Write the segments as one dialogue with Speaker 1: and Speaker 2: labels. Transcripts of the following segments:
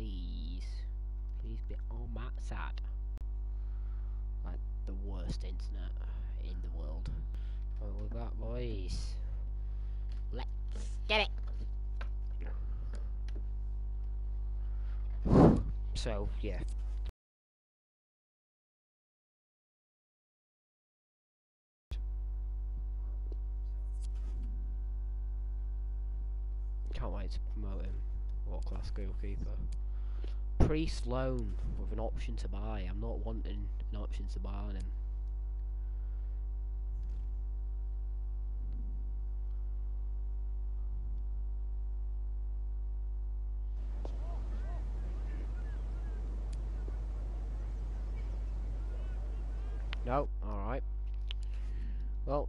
Speaker 1: please. Please be on my side. Like the worst internet in the world. What we got, boys? Let's get it. So yeah. Can't wait to promote him. World class goalkeeper. Priest loan with an option to buy. I'm not wanting an option to buy on him. No, alright. Well,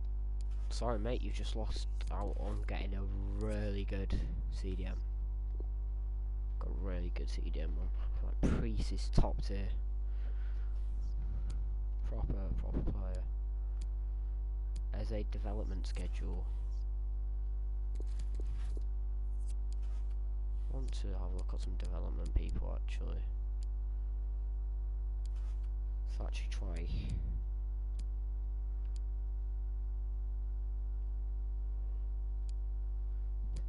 Speaker 1: sorry mate, you just lost out on getting a really good CDM. Got a really good CDM one. Like Priest is top tier. Proper, proper player. As a development schedule. want to have a look at some development people actually. Let's actually try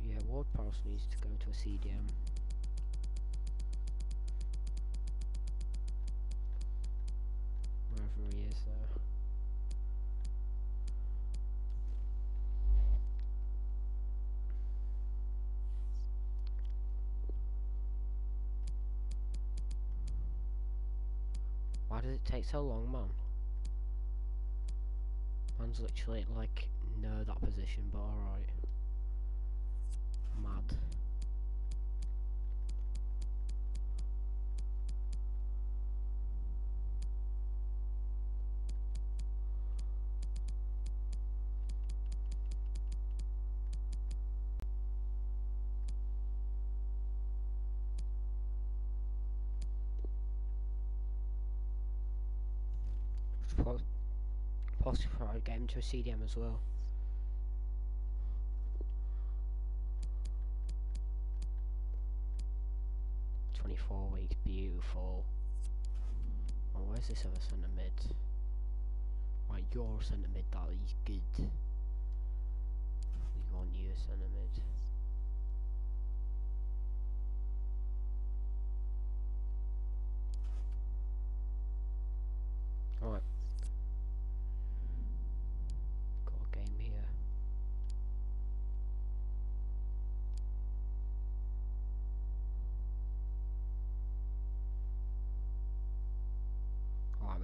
Speaker 1: Yeah, Ward Prowse needs to go to a CDM. Take so long, man? Man's literally like no, that position, but alright. Try to get him to a CDM as well. Twenty-four weeks, beautiful. Oh, where's this other centre mid? Right, your centre mid, that is good.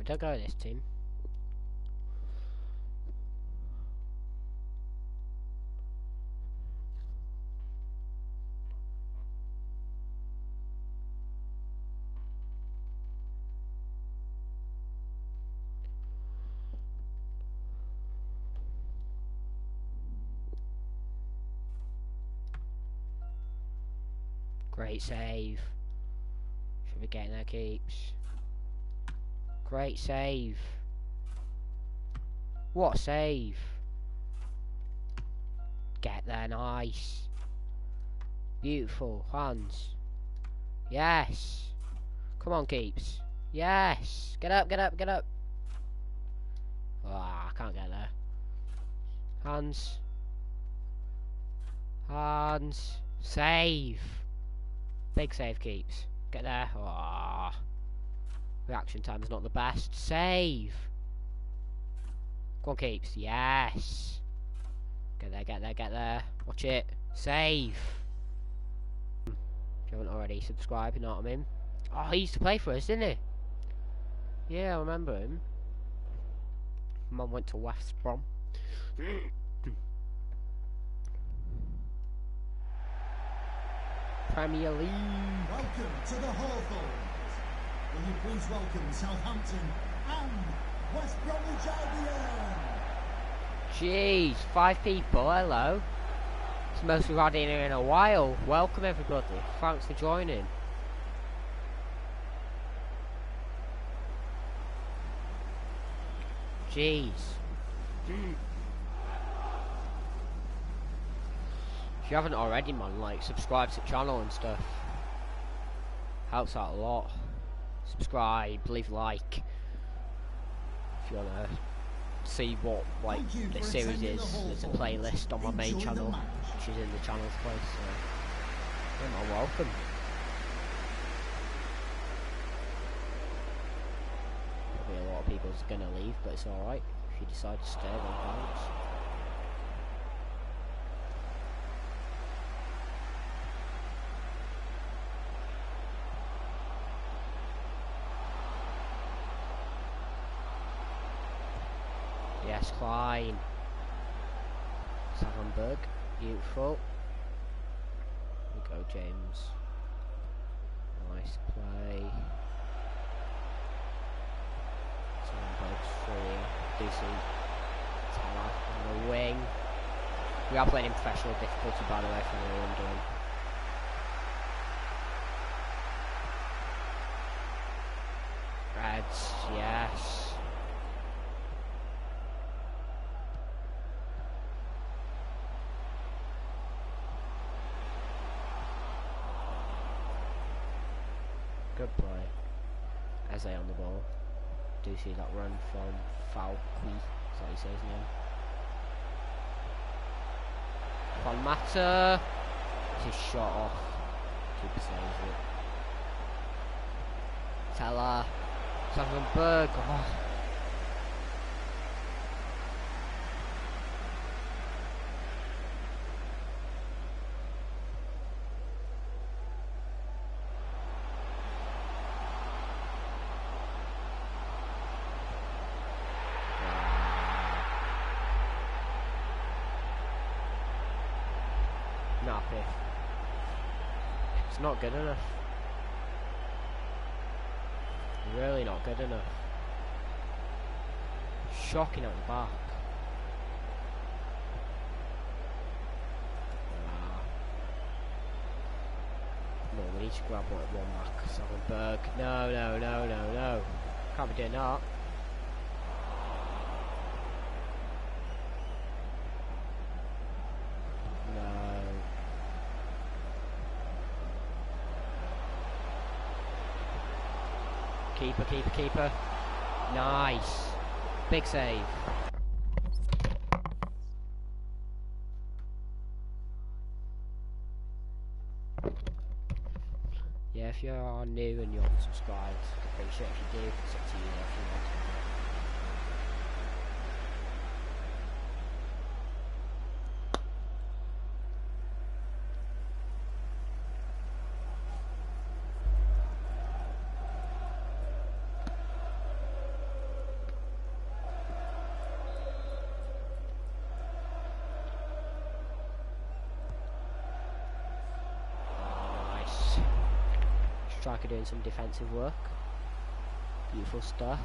Speaker 1: Don't go this team. Great save. Should be getting their keeps. Great save. What save. Get there, nice. Beautiful. Hands. Yes. Come on, keeps. Yes. Get up, get up, get up. Ah, I can't get there. Hands. Hands. Save. Big save keeps. Get there. Ah. Reaction time is not the best. Save. Go on, keeps. Yes. Get there, get there, get there. Watch it. Save. If you haven't already, subscribe, you know what I mean? Oh, he used to play for us, didn't he? Yeah, I remember him. Mum went to West Brom. Premier League.
Speaker 2: Welcome to the Hawthorns. You please welcome Southampton and West Bromwich Albion?
Speaker 1: Jeez, five people, hello. It's most we've had in here in a while. Welcome everybody. Thanks for joining. Jeez. If you haven't already, man, like, subscribe to the channel and stuff. Helps out a lot. Subscribe, leave a like. If you wanna see what like the series is,
Speaker 2: the
Speaker 1: there's a playlist on my main channel, which is in the channel's place. So, you're welcome. Probably a lot of people's gonna leave, but it's alright. If you decide to stay, then thanks. Yes, Klein. Svanberg, beautiful. We go, James. Nice play. Svanberg's free. DC. Tella on the wing. We are playing in professional difficulty, by the way, from the wondering. Reds, yes. Good play. Eze on the ball. Do see that run from Falqui. Is that how you say his name? Van Matter. It's his shot off. Keeper saves it. Tella. Svanberg. Oh. Nappy. It's not good enough. Really not good enough. Shocking at the back. No, we need to grab one, one back. No, no, no, no, no. Can't be doing that. No. Nice. Big save. Yeah, if you are new and you're unsubscribed, I appreciate if you do. It's up to you if you want. Nice. Striker doing some defensive work. Beautiful stuff.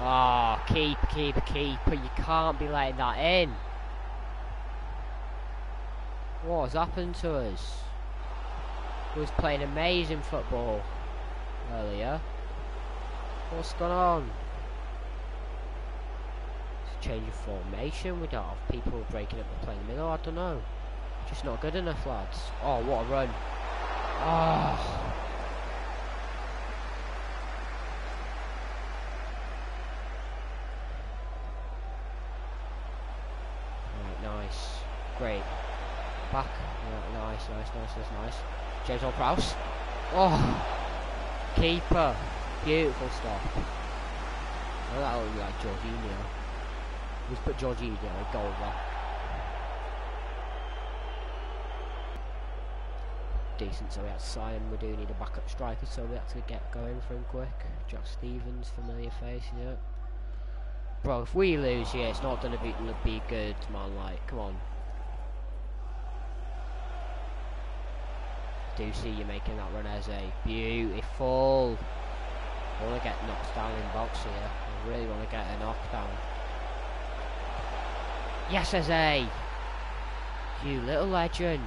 Speaker 1: Ah, keep, keep, keeper. You can't be letting that in. What has happened to us? We was playing amazing football earlier. What's gone on? It's a change of formation. We don't have people breaking up the play in the middle. I don't know. Just not good enough, lads. Oh, what a run. Ah. Right, nice. Great. Back. Yeah, nice, nice, nice, nice, nice. James Ward-Prowse. Oh. Keeper. Beautiful stuff. Oh, that be like Jorginho. Let's put Jorginho in goal there. Decent, so we had him. We do need a backup striker, so we had to get going for him quick. Jack Stephens, familiar face, yeah. Bro, if we lose here, it's not gonna be be good, man. Like, come on. Do see you making that run as a beautiful. I want to get knocked down in box here. I really want to get a knockdown. Yes, as a. You little legend.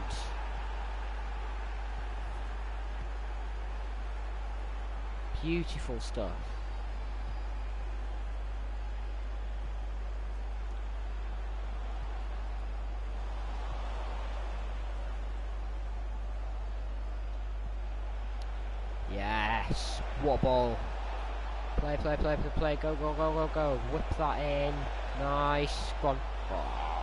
Speaker 1: Beautiful stuff. Yes. What ball. Play, play, play, play, play. Go, go, go, go, go. Whip that in. Nice. Go on. Oh.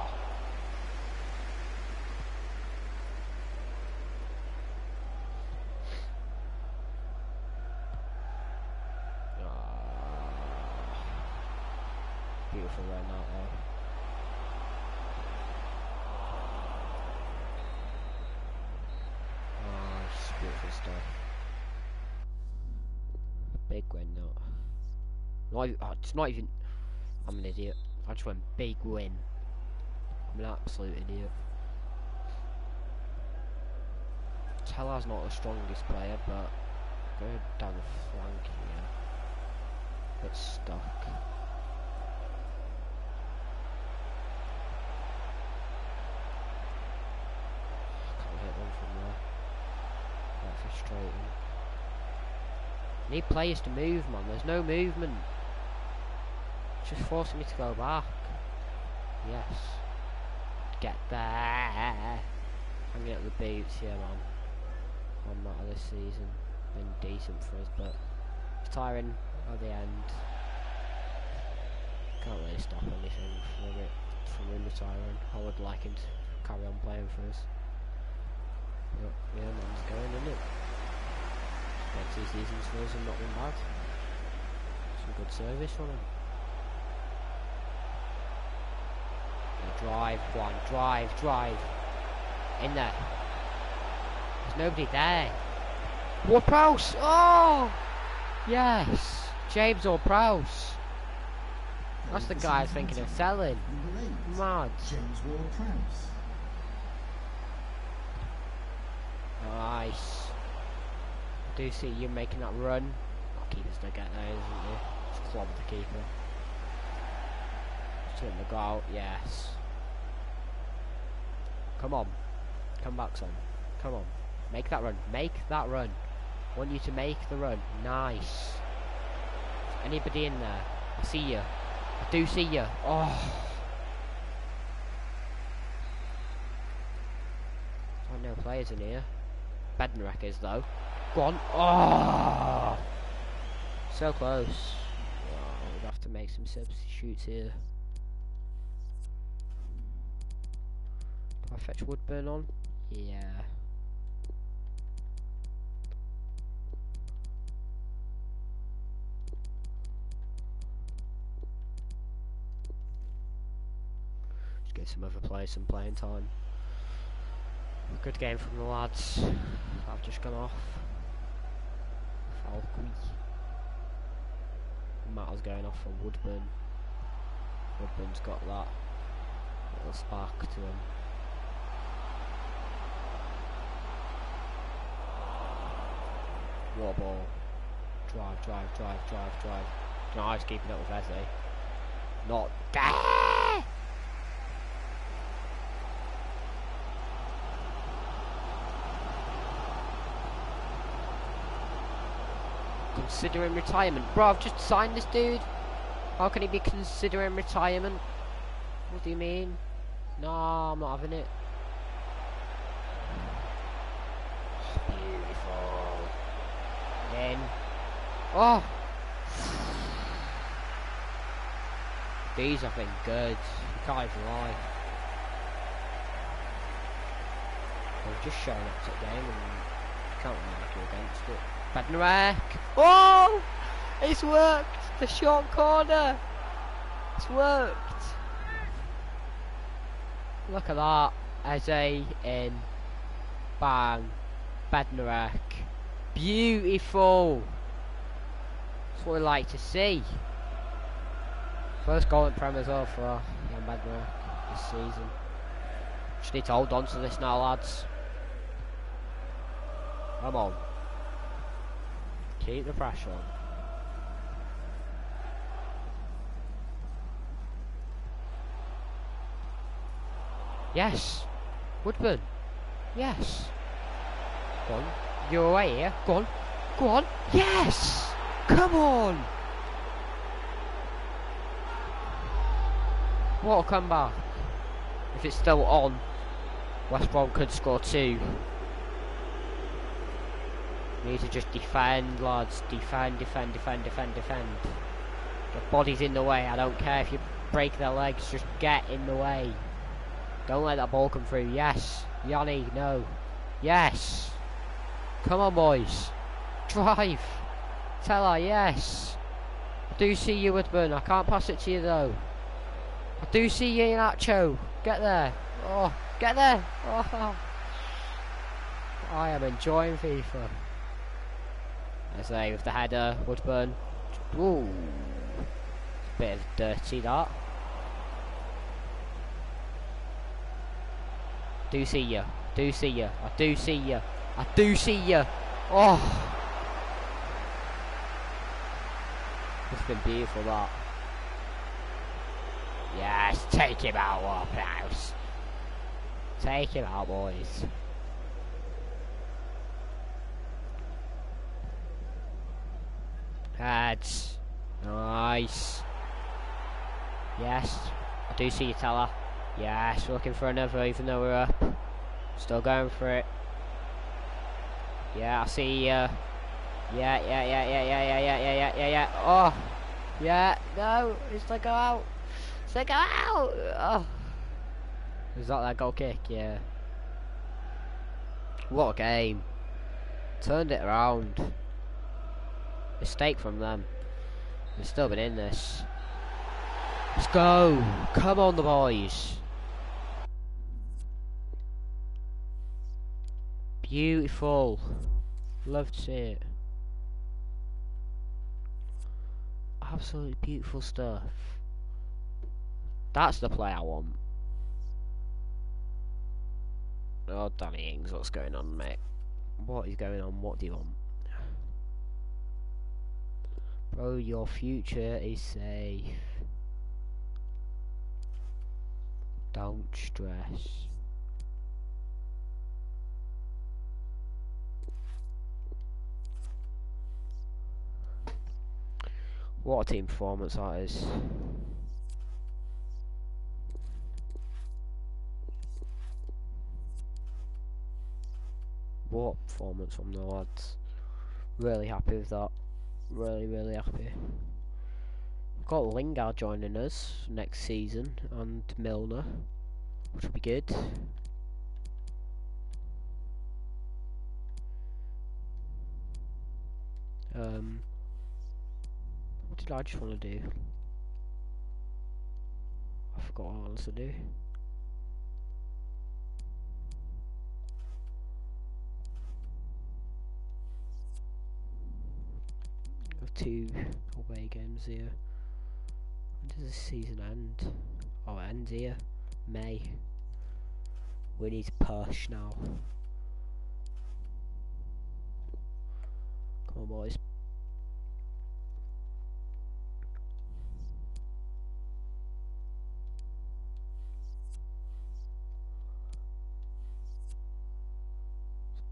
Speaker 1: Ah. Beautiful run out. Oh, just beautiful stuff. Big win, no. Not even, oh, it's not even. I'm an idiot. I just went big win. I'm an absolute idiot. Tella's not the strongest player, but go down the flank here. Bit stuck. Can't hit one from there. Quite frustrating. Need players to move, man. There's no movement. It's just forcing me to go back. Yes. Get there. Hanging up the boots, yeah, man. On that of this season. Been decent for us, but retiring at the end. Can't really stop anything from it from him retiring. I would like him to carry on playing for us. But yeah, man's going, isn't it? Spent two seasons for us and not been bad. Some good service from him. Yeah, drive, go on, drive, drive. In there. There's nobody there. Ward Prowse! Oh! Yes! James Ward-Prowse. That's the guy I was thinking of selling. Mad.
Speaker 2: James Ward-Prowse.
Speaker 1: Nice. I do see you making that run. Oh, keeper's gonna get there, isn't he? Just clobber the keeper. Turn the go out, yes. Come on. Come back, son. Come on. Make that run. Make that run. Want you to make the run. Nice. Anybody in there? I see you. I do see you. Oh. Oh, no players in here. Bednarek is though. Go on. Oh, so close. Oh, we'd have to make some substitutes here. Do I fetch Woodburn on? Yeah. Just get some other players some playing time. Good game from the lads. I've just gone off. Falqui. Matter's going off from Woodburn. Woodburn's got that little spark to him. What ball. Drive, drive, drive, drive, drive. Nice keeping up with Eze. Not there! Considering retirement. Bro, I've just signed this dude. How can he be considering retirement? What do you mean? No, I'm not having it. Beautiful. Then. Oh! These have been good. You can't even lie. They've just shown up to the game and can't really argue against it. Bednarek! Oh! It's worked! The short corner! It's worked! Look at that. Eze in. Bang. Bednarek. Beautiful! That's what we like to see. First goal in Prem as well for Jan Bednarek this season. Just need to hold on to this now, lads. Come on. Keep the pressure on. Yes. Woodburn. Yes. Go on. You're away here. Go on. Go on. Yes! Come on! What a comeback. If it's still on, West Brom could score two. You need to just defend, lads. Defend, defend, defend, defend, defend. Your body's in the way. I don't care if you break their legs. Just get in the way. Don't let that ball come through. Yes. Yanni, no. Yes. Come on, boys. Drive. Tell her, yes. I do see you, Woodburn. I can't pass it to you, though. I do see you, Nacho. Get there. Oh, get there. Oh. I am enjoying FIFA. I say with the header, Woodburn. Ooh. Bit of dirty that. Do see you. Do see you. I do see you. I do see you. Oh. It's been beautiful that. Yes, take him out, Ward-Prowse. Take him out, boys. Heads. Nice. Yes. I do see you, Tella. Yes, looking for another even though we're up. Still going for it. Yeah, I see you. Yeah, yeah, yeah, yeah, yeah, yeah, yeah, yeah, yeah, yeah, yeah. Oh. Yeah, no, it's like go out. It's like go out. Oh. Is that that goal kick? Yeah. What a game. Turned it around. Mistake from them. They've still been in this. Let's go. Come on, the boys. Beautiful. Love to see it. Absolutely beautiful stuff. That's the play I want. Oh, Danny Ings, what's going on, mate? What is going on? What do you want? Bro, your future is safe. Don't stress. What a team performance that is. What performance from the lads. Really happy with that. Really, really happy. We've got Lingard joining us next season and Milner, which will be good. Um, what did I just want to do? I forgot what I wanted to do. Got two away games here. When does the season end? Oh, it ends here. May. We need to push now. Come on, boys.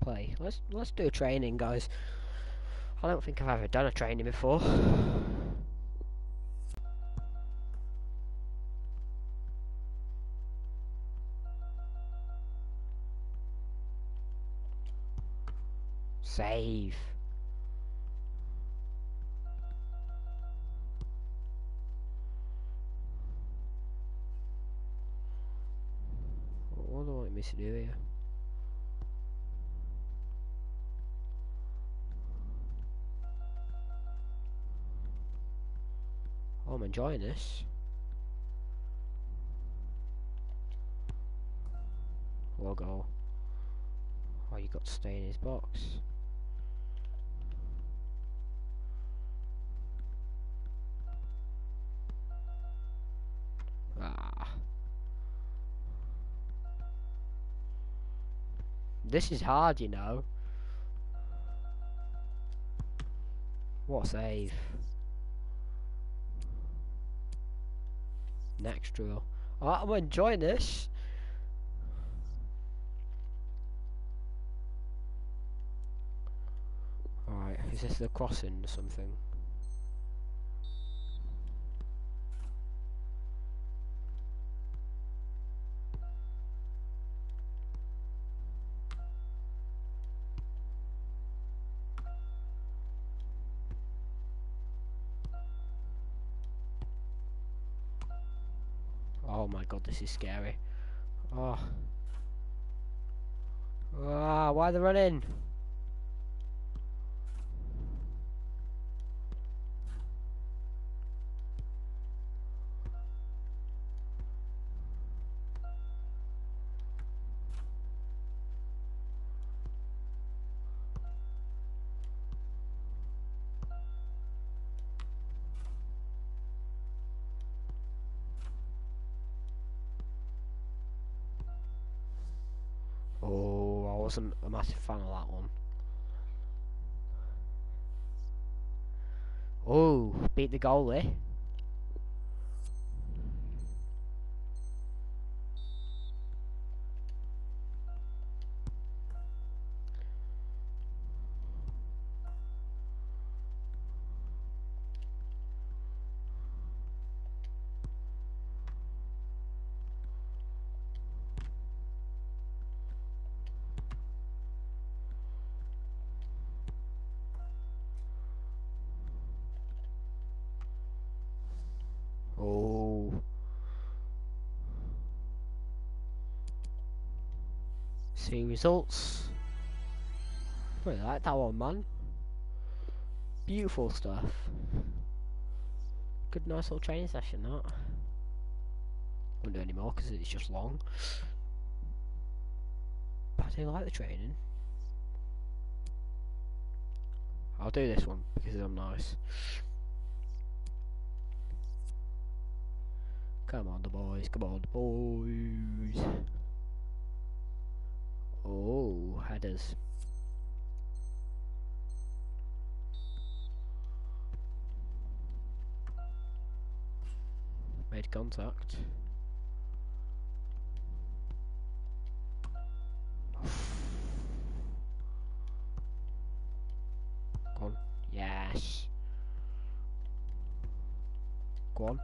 Speaker 1: play. Let's let's do training, guys. I don't think I've ever done a training before. Save. What do I me to do here? Enjoying this. Logo. Oh, you got to stay in his box. Ah. This is hard, you know. What a Next drill. Oh, I'm enjoying this. Alright, is this the crossing or something? Is scary. Oh. Ah, why are they running? Massive fan of that one. Oh, beat the goalie. Eh? Results. Really like that one, man. Beautiful stuff. Good, nice little training session, that. Won't do any more because it's just long. But I do like the training. I'll do this one because I'm nice. Come on, the boys. Come on, the boys. Oh, headers. Made contact. Go on. Yes. Go on.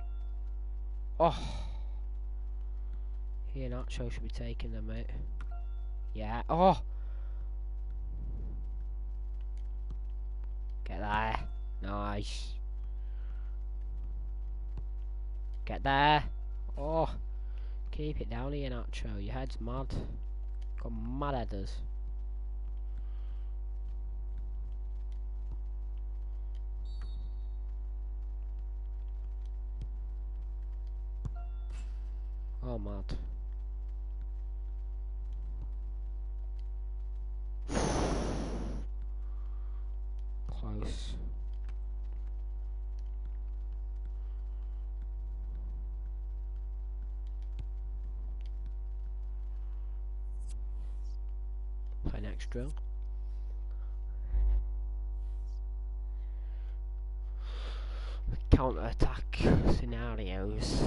Speaker 1: Oh. Here, Nacho should be taking them, mate. Yeah. Oh. Get there. Nice. Get there. Oh. Keep it down here, Nacho. Your head's mad. Got mad headers. Oh, mad. Close. Play next drill. Counter attack scenarios.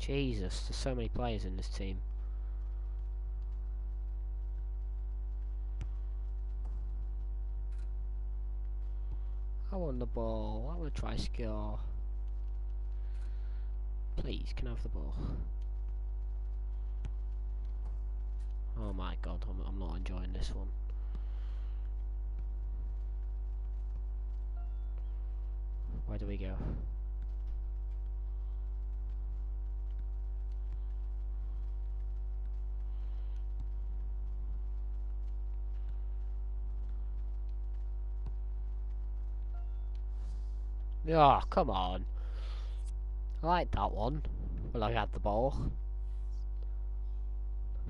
Speaker 1: Jesus, there's so many players in this team. I want the ball. I want to try score. Please, can I have the ball? Oh my god, I'm, I'm not enjoying this one. Where do we go? Oh, come on. I like that one. Well, I had the ball.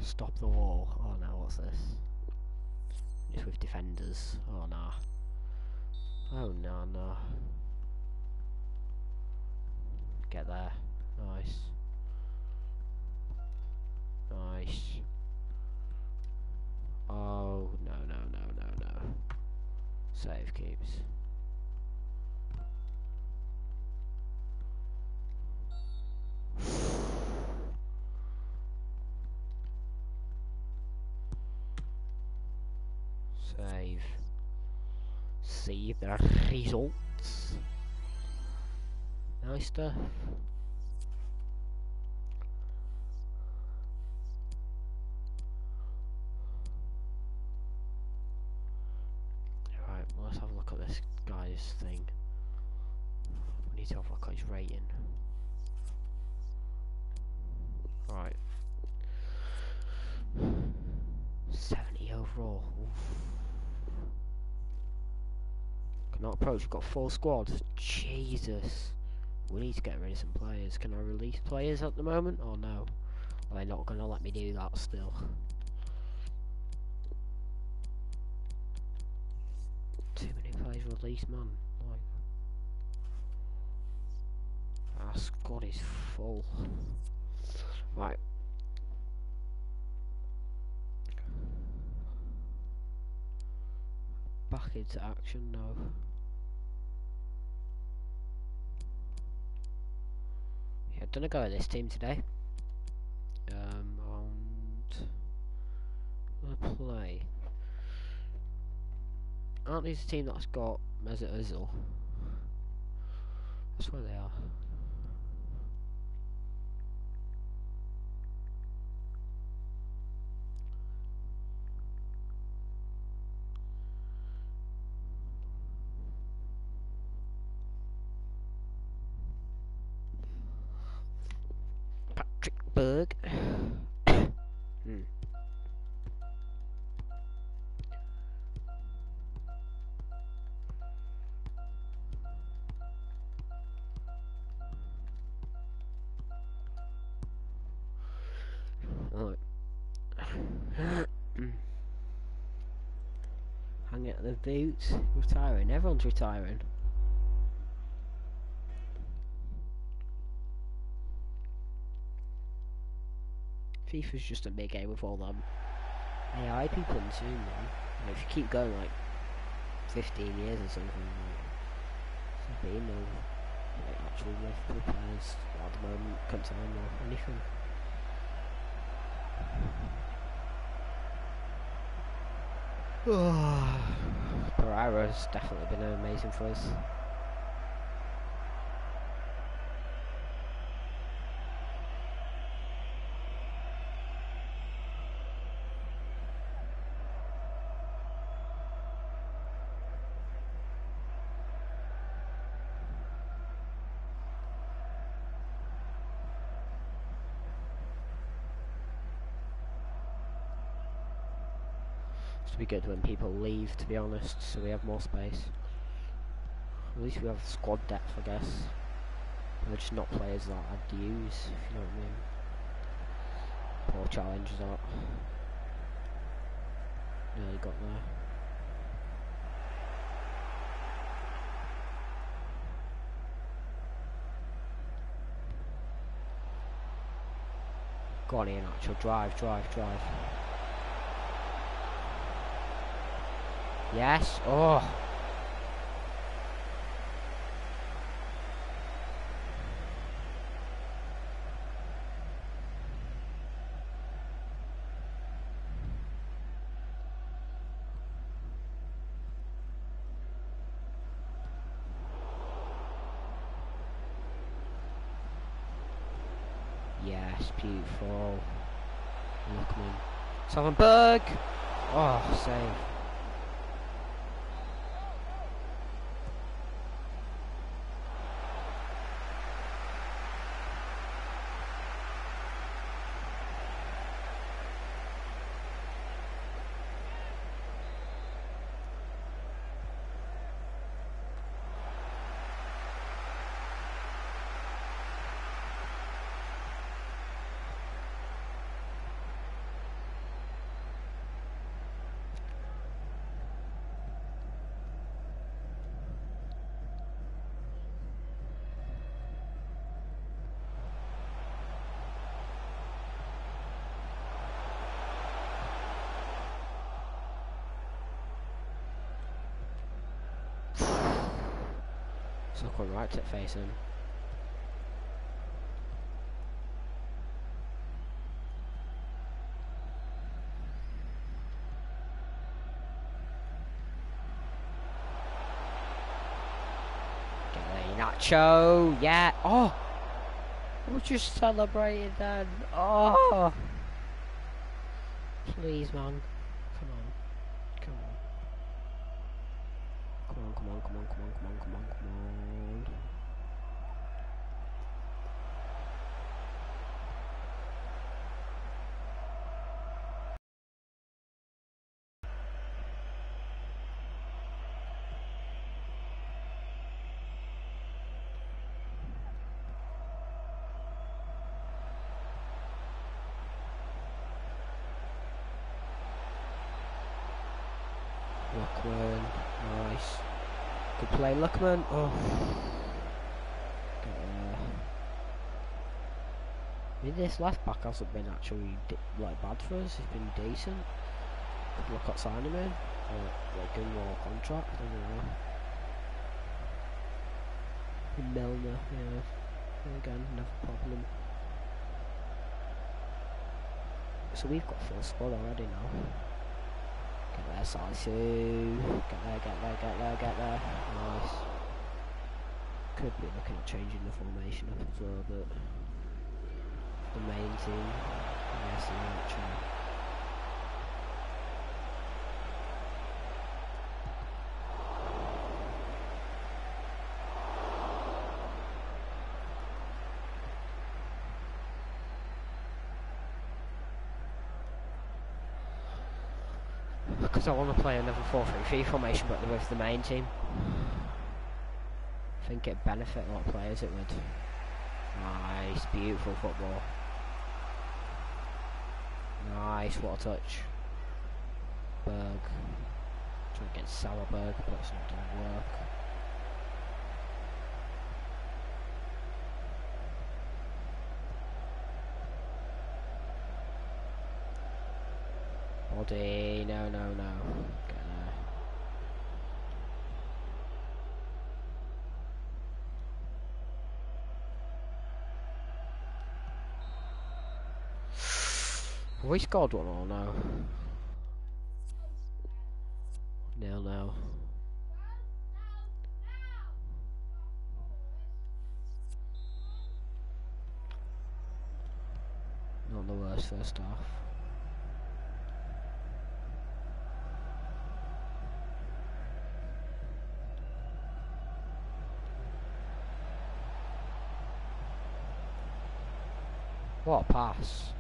Speaker 1: Stop the wall. Oh no, what's this? It's with defenders. Oh no. Oh no no. Get there. Nice. Nice. Oh no no no no no. Save keeps. See the results. Nice stuff. Got four squads. Jesus. We need to get rid of some players. Can I release players at the moment or no? Are they not gonna let me do that still? Too many players released, man. Like, our squad is full. Right. Back into action now. Yeah, done a go at this team today. Um, and play. Aren't these a team that's got Mesut Ozil? I swear they are. Boots. Retiring. Everyone's retiring. FIFA's just a big game with all them AI people in soon, man. If you keep going like 15 years or something, like, there'll no like, actual Liverpool players at the moment, tell them or anything. Ah, Pereira's definitely been amazing for us. Be good when people leave, to be honest, so we have more space. At least we have squad depth, I guess. They're just not players that I'd use, if you know what I mean. Poor challengers out. Nearly got there. Go on actual drive, drive, drive. Yes. Oh. Yes, beautiful. Lookman. Svanberg. Oh, save. So look right to face him. Nacho, yeah. Oh, we just celebrated then. Oh, please, man. Come on, come on. Come on, come on, come on, come on, come on, come on, come on. Lookman, nice. Play, Lookman. Oh. I mean, this left back hasn't been actually like bad for us. He's been decent. Could look at signing him or like give him more contract. I don't know. Milner, yeah. Again, another problem. So we've got full squad already now. Get there, Salisu. Get there, get there, get there, get there. Nice. Could be looking at changing the formation up as well, but the main team, yes, the actually. Because I want to play another 4-3-3 formation, but with the main team. I think it'd benefit a lot of players, it would. Nice, beautiful football. Nice, what a touch. Berg. Trying to get Svanberg, but it's not going to work. No, no, no. There. Have we scored one or no? Nil nil. Not the worst first half. What a pass.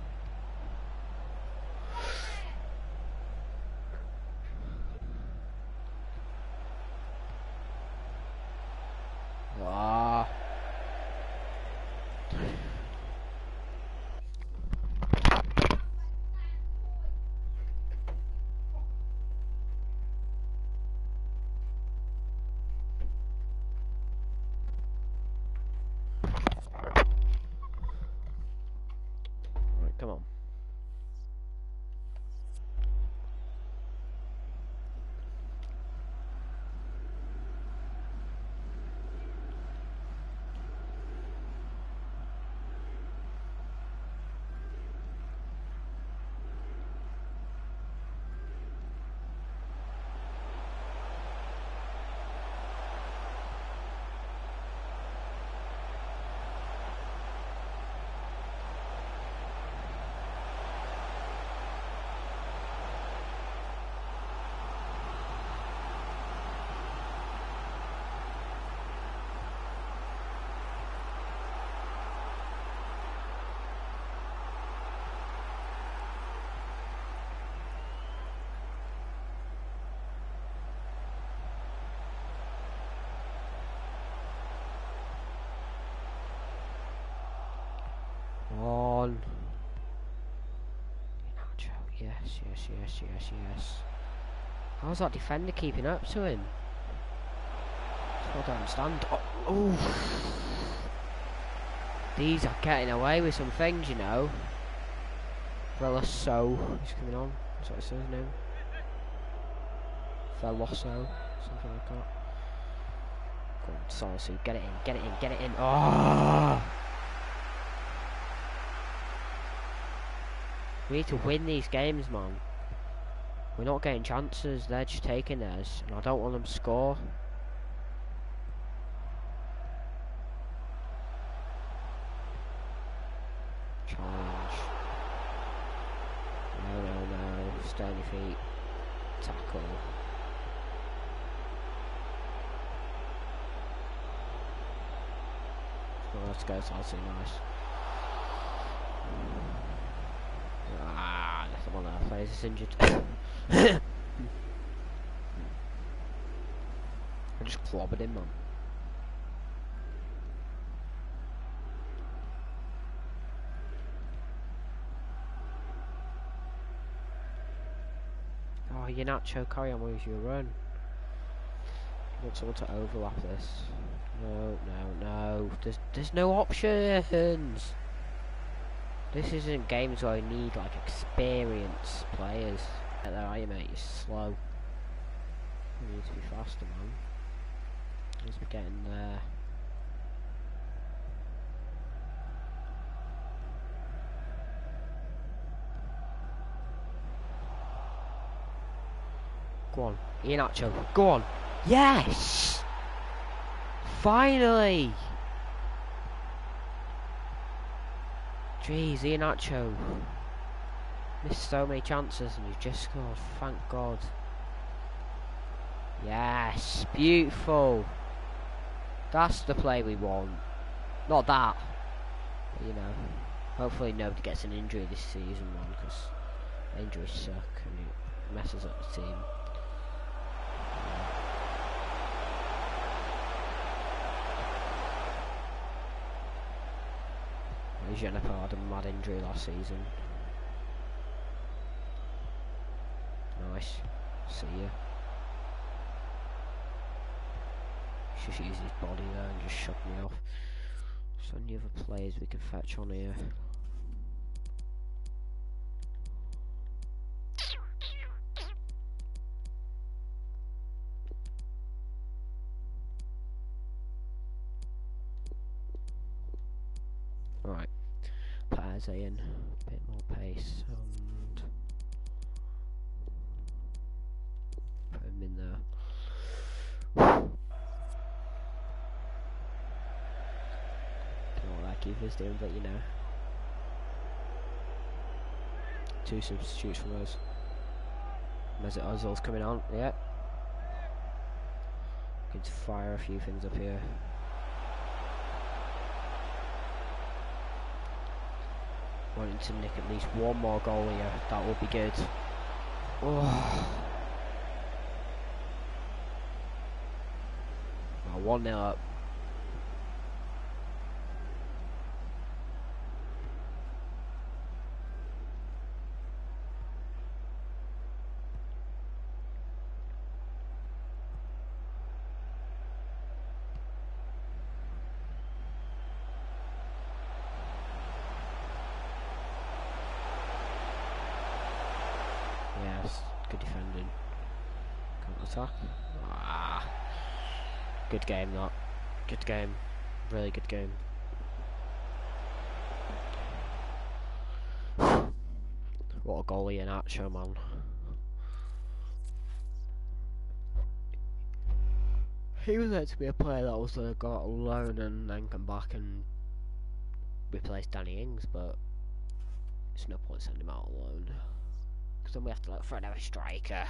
Speaker 1: Ah. Right, come on. On. Nacho, yes, yes, yes, yes, yes. How's that defender keeping up to him? I don't understand. Oh. These are getting away with some things, you know. Veloso is coming on. That's what it says name. Veloso, something like that. Come on, Salisu, get it in, get it in, get it in. Oh! We need to win these games, man. We're not getting chances, they're just taking theirs, and I don't want them to score. Challenge. No, no, no. Stay on your feet. Tackle. Oh, let's go, Chelsea, nice. Ah, come on there, injured. I just clobbered him, man. Oh, you're Nacho, carry on with your run. You want someone to overlap this. No, no, no. There's, there's no options. This isn't games where I need like experienced players. Get there, are you, mate? You're slow. You need to be faster, man. As we're getting there. Go on, Iheanacho. Go on. Yes! Finally! Jeez, Iheanacho. Missed so many chances and you've just scored. Thank God. Yes, beautiful. That's the play we want. Not that. But, you know, hopefully nobody gets an injury this season, man, because injuries suck and it messes up the team. Jennifer had a mad injury last season. Nice. See ya. Just use his body there and just shut me off. So any other players we can fetch on here? Right. Pairs in. A bit more pace and put him in there. Don't know keeper's doing, but you know. Two substitutes from us. Mesut Ozil's coming on, yeah. Going to fire a few things up here. Wanting to nick at least one more goal here, that would be good. Oh. Well, 1 0 up. Yes, good defending. Ah, good game, that. Good game. Really good game. What a goalie in Archer, man. He was meant to be a player that uh, got on loan and then come back and replace Danny Ings, but it's no point sending him out alone. Because then we have to look for another striker.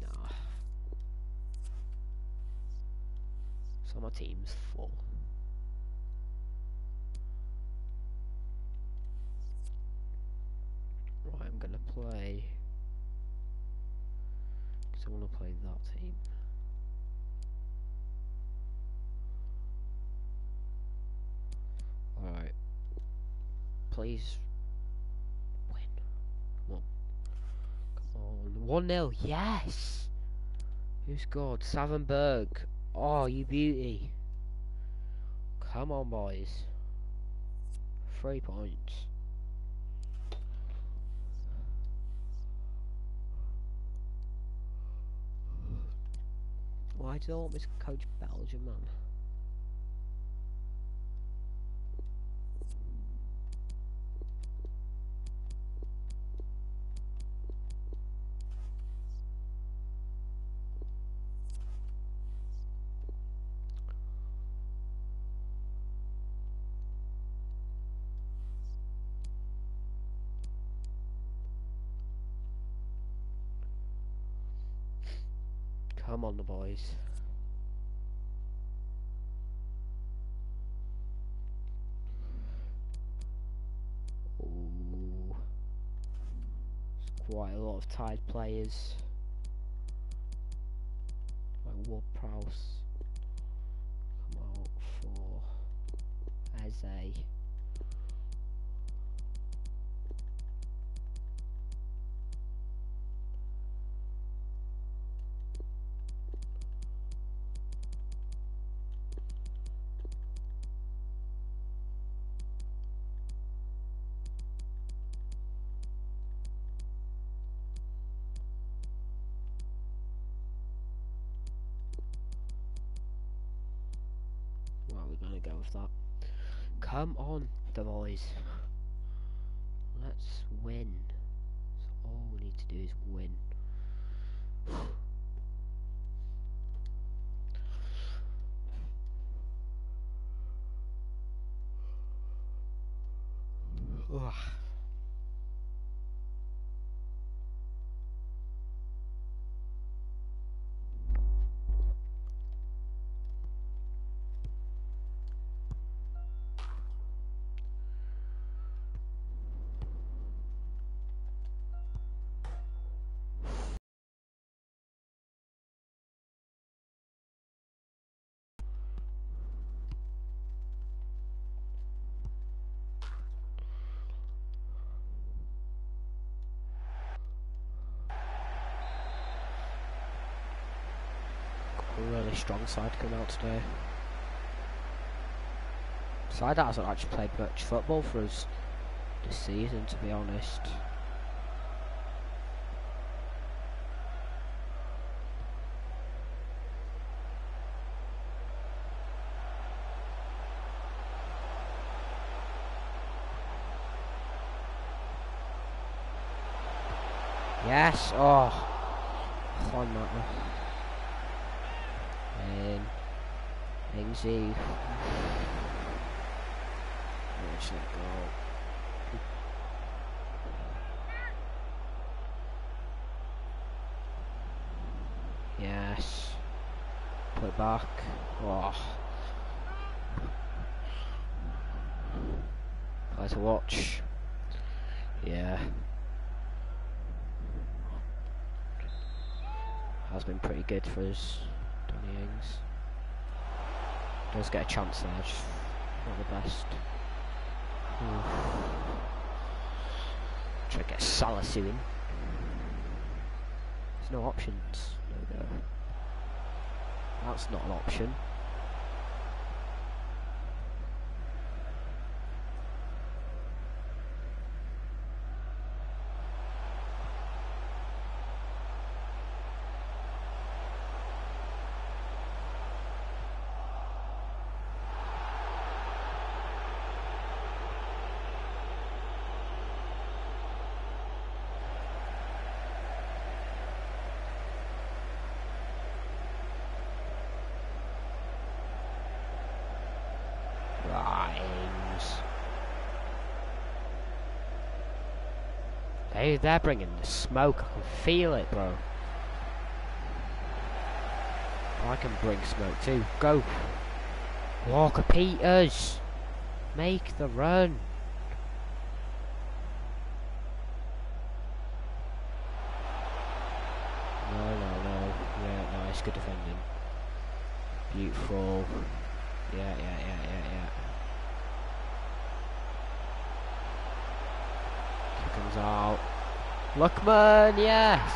Speaker 1: No. So my team's full. Right, I'm gonna play. Because I want to play that team. Alright please win. Come on. Come on. 1 0. Yes! Who scored? Svanberg. Oh, you beauty. Come on, boys. Three points. Why do they want to coach Belgium, man? Tied players. Like Ward Prowse. With that. Come on, the boys. Let's win. That's all we need to do is win. strong side coming out today. Side that hasn't actually played much football for us this season, to be honest. Yes, oh, Juan Mata. And Ingsy. Where's that go? Yes. Put it back. Oh. Play to watch. Yeah. Has been pretty good for us, Danny Ings. Does get a chance there, just not the best. Try to get Salisu in. There's no options. No go. That's not an option. Hey, they're bringing the smoke. I can feel it, bro. I can bring smoke too. Go. Walker Peters. Make the run. No, no, no. Yeah, nice. Good defending. Beautiful. Yeah, yeah, yeah, yeah, yeah. Kick comes out. Lookman, yes!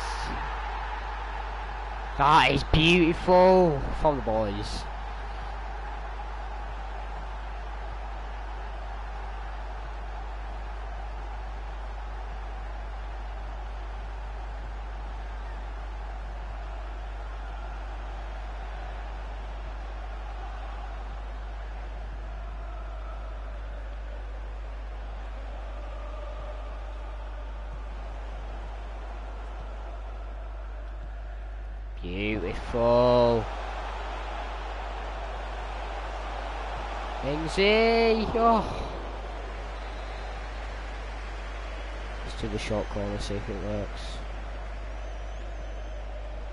Speaker 1: That is beautiful from the boys. Beautiful. Ingsy! Oh. Just to the short corner, see if it works.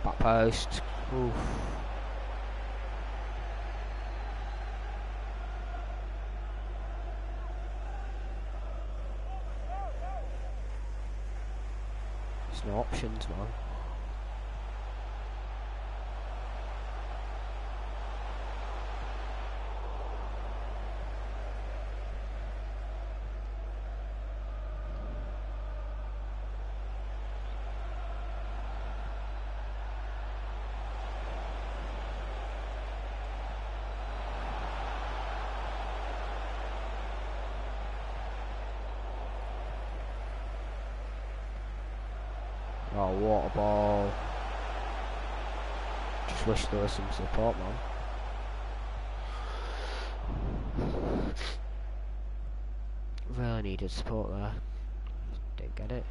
Speaker 1: Back post. Oof. There's no options, man. Oh, what a ball. Just wish there was some support, man. Really needed support there. Didn't get it.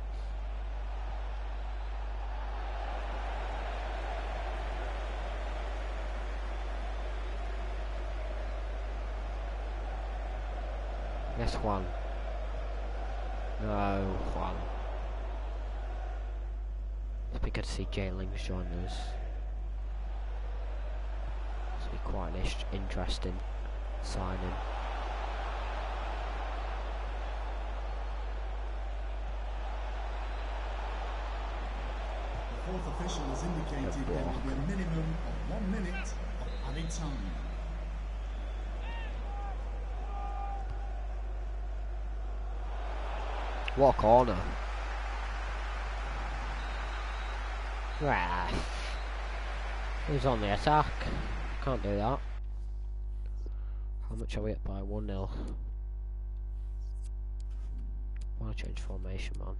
Speaker 1: Yes, Juan. No, Juan. Be good to see Jay Lings join us. It'll be quite an interesting signing.
Speaker 2: The fourth official has indicated there will be a minimum of one minute of added time.
Speaker 1: What a corner. Ref. Who's on the attack? Can't do that. How much are we up by? 1 0. Wanna change formation, man.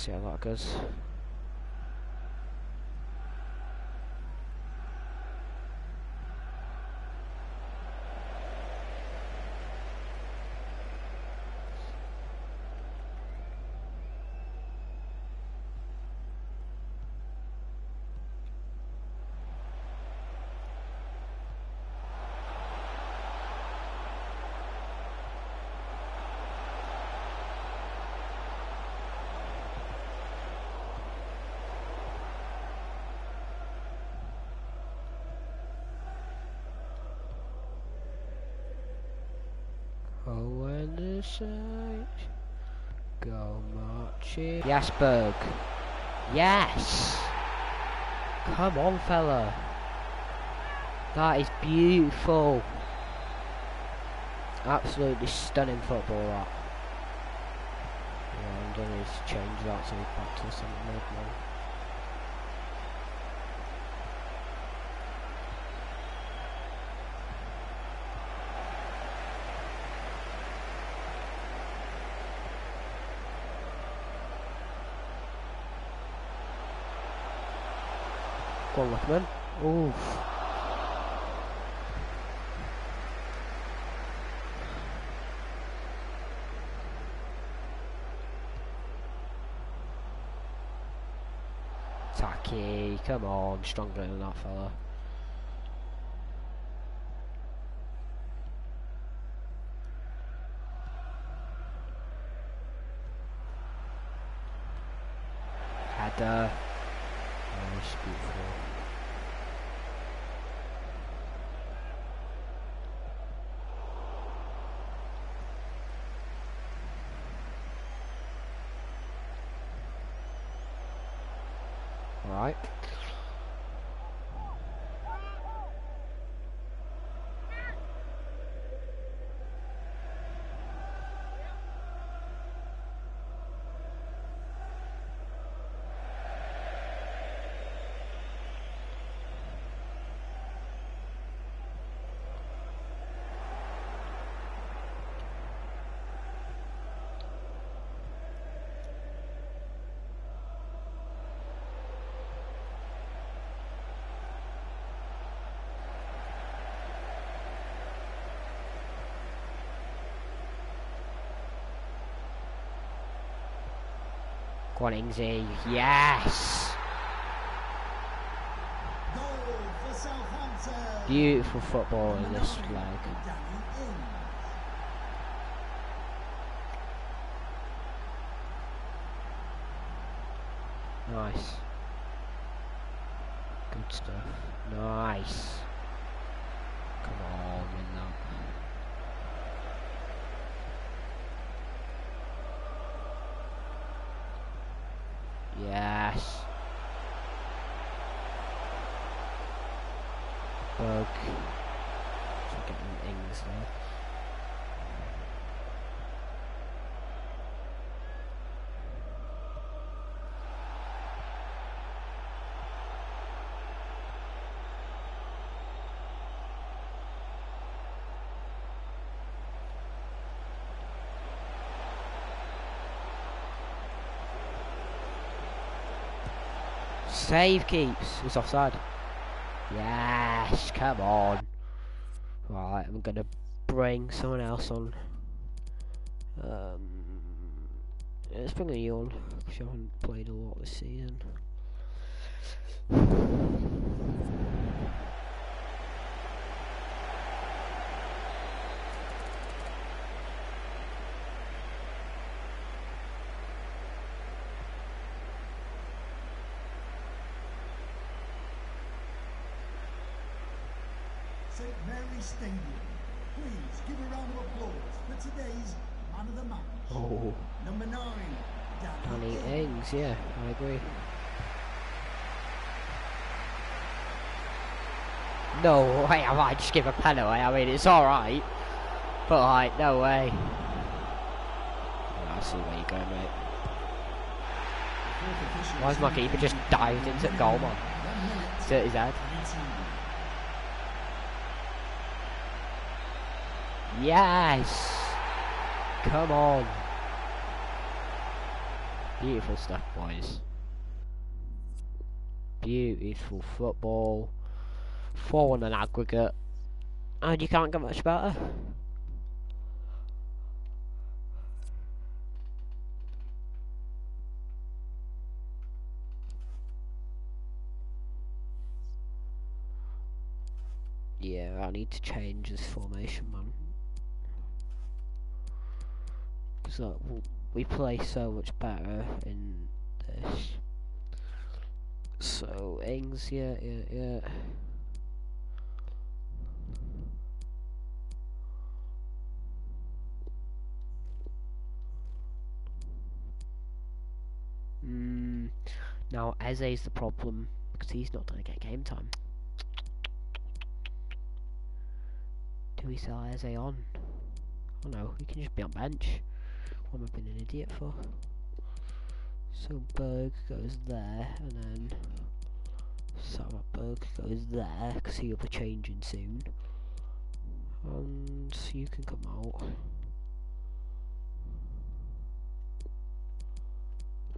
Speaker 1: See how that goes. Oh, when go marching. Yes, Berg. Yes. Come on, fella. That is beautiful. Absolutely stunning football, that. Yeah, I'm need to change that so he's back to the centre mid now. Go Lookman. Oof. Taki, come on, stronger than that fella. Header. Uh, Quanningsy, eh? yes! Beautiful football in this leg. Nice. Save keeps. It's offside. Yes, come on. Right, I'm gonna bring someone else on. Um, let's bring you on haven't played a lot this season.
Speaker 2: St Mary's Stadium. Please give a round of applause for today's man of the match.
Speaker 1: Oh,
Speaker 2: Number nine, Danny,
Speaker 1: Danny
Speaker 2: Ings.
Speaker 1: Ings, yeah, I agree. No way, I might just give a pen away. I mean, it's alright. But, like, no way. I see where you're going, mate.
Speaker 2: Fourth official
Speaker 1: Why's my keeper just dived into the goal, man?
Speaker 2: One
Speaker 1: It's his head. Yes! Come on. Beautiful stuff, boys. Beautiful football. 4 1 an aggregate. And you can't get much better. Yeah, I need to change this formation, man. Like, we play so much better in this. So, Ings, yeah, yeah, yeah. Mm, now, Eze's the problem because he's not going to get game time. Do we sell Eze on? Oh no, he can just be on bench. What am I being an idiot for? So Berg goes there, and then Sarah Berg goes there, because he'll be changing soon. And you can come out.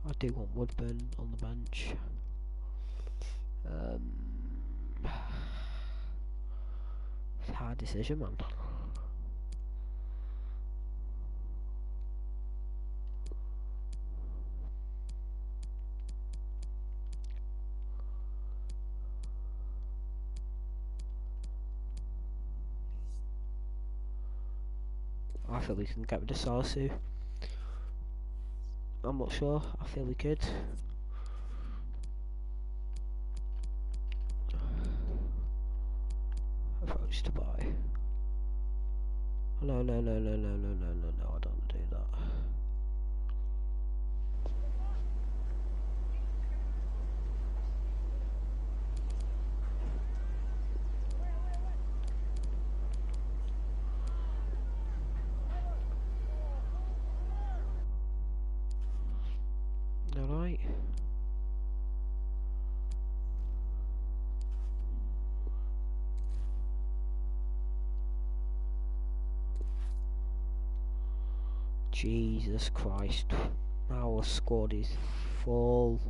Speaker 1: I do want Woodburn on the bench. Um, it's a hard decision, man. Feel we can get rid of Salisu. I'm not sure. I feel we could. Approach to buy. No, no, no, no, no, no, no, no, no. I don't do that. Alright. Jesus Christ. Our squad is full.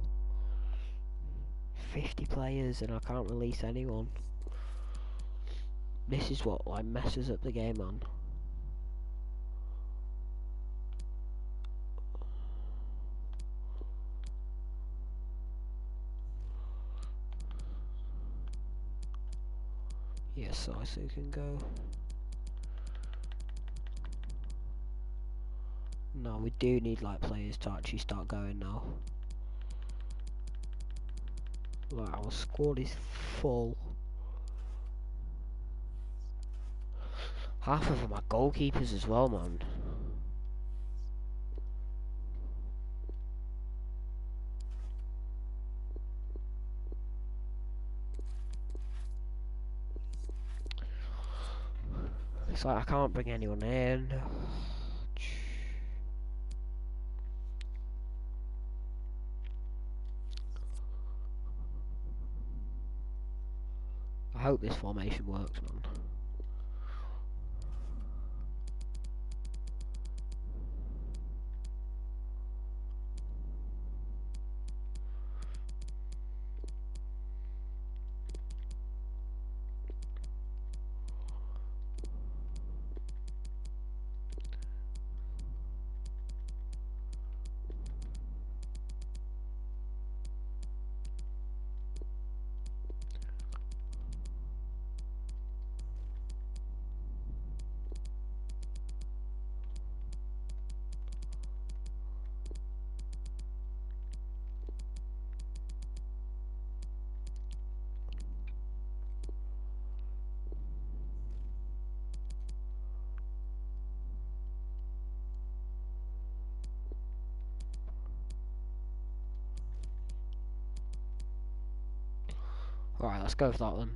Speaker 1: 50 players and I can't release anyone. This is what like messes up the game man. Yes, I Isu can go. No, we do need like players to actually start going now. Like our squad is full. Half of them are goalkeepers as well, man. It's like I can't bring anyone in. Hope this formation works, man. Let's go with that then.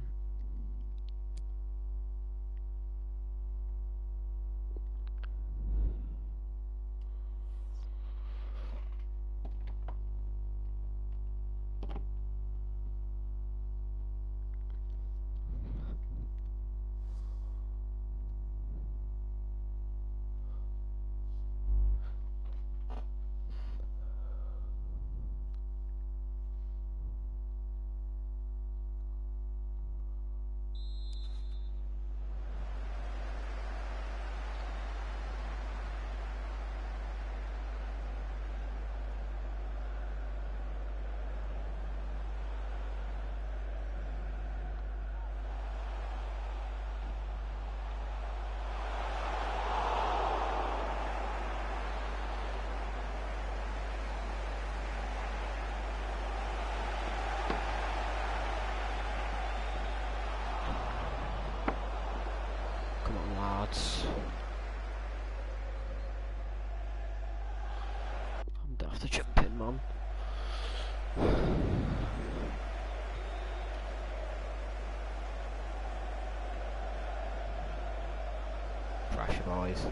Speaker 1: Come on, lads. I'm gonna have to jump in, man. Boys.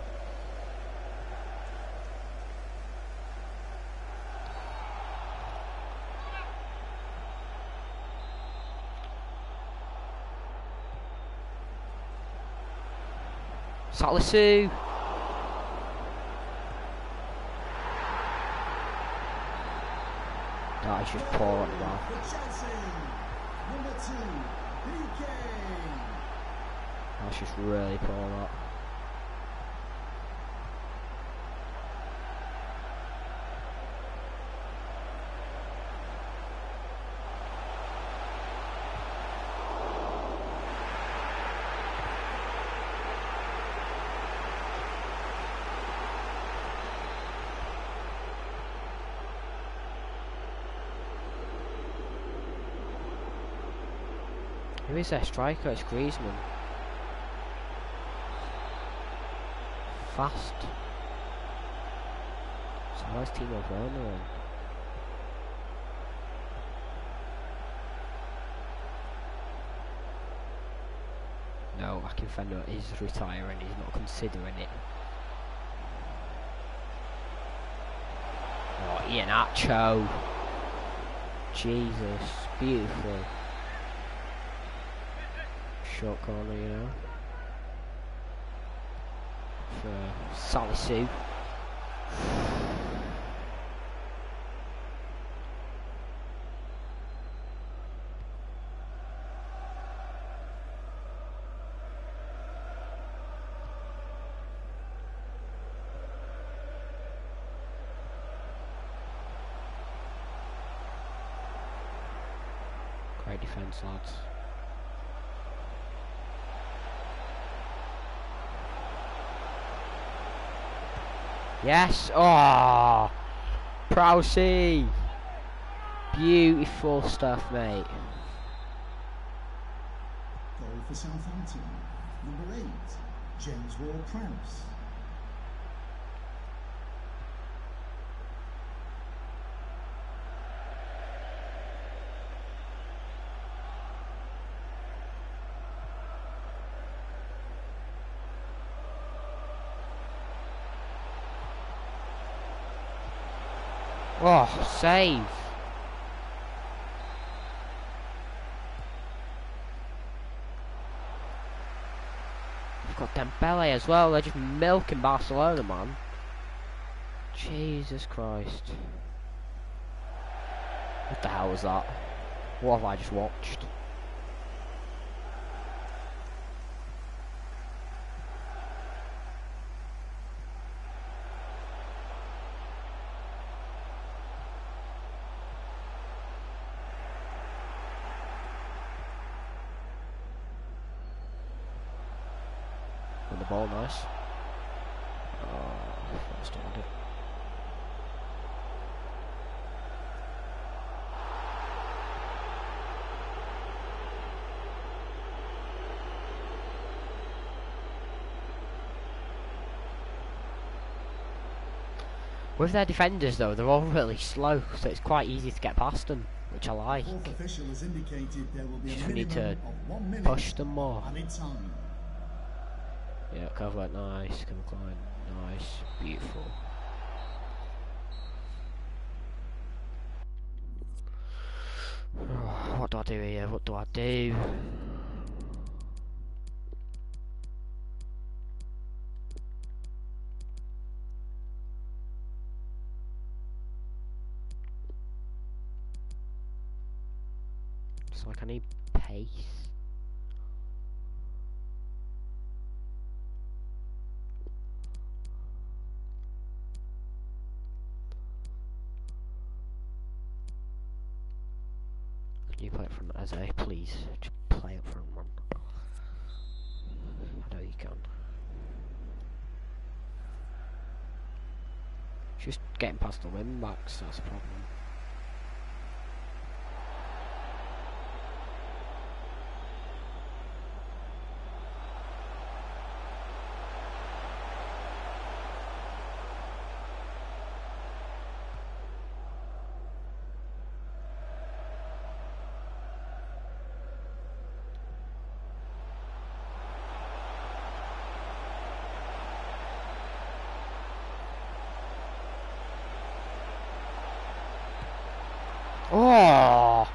Speaker 1: Salisu. That is just poor on
Speaker 2: PK.
Speaker 1: That's just really poor. That. Who is their striker? It's Griezmann. Fast. So where's Timo Werner then? No, Akinfenwa is retiring, he's not considering it. Oh, Iheanacho. Jesus, beautiful. Short corner, you know. For. Great defence, lads. Yes! Oh! Prowsey! Beautiful stuff, mate.
Speaker 2: Goal for Southampton. Number eight, James Ward-Prowse.
Speaker 1: Oh, save! We've got Dembele as well, they're just milking Barcelona, man. Jesus Christ. What the hell was that? What have I just watched? Win the ball, nice. Oh, first order. With their defenders though, they're all really slow, so it's quite easy to get past them, which I like.
Speaker 2: Official has indicated there will be
Speaker 1: Just we need to
Speaker 2: minimum of one minute
Speaker 1: Push them more. Yeah, cover nice, come Klein, nice, beautiful. what do I do here? What do I do? I need pace. Can you play it from as a please? Just play it from one. I know you can. Just getting past the win that's a problem. Oh,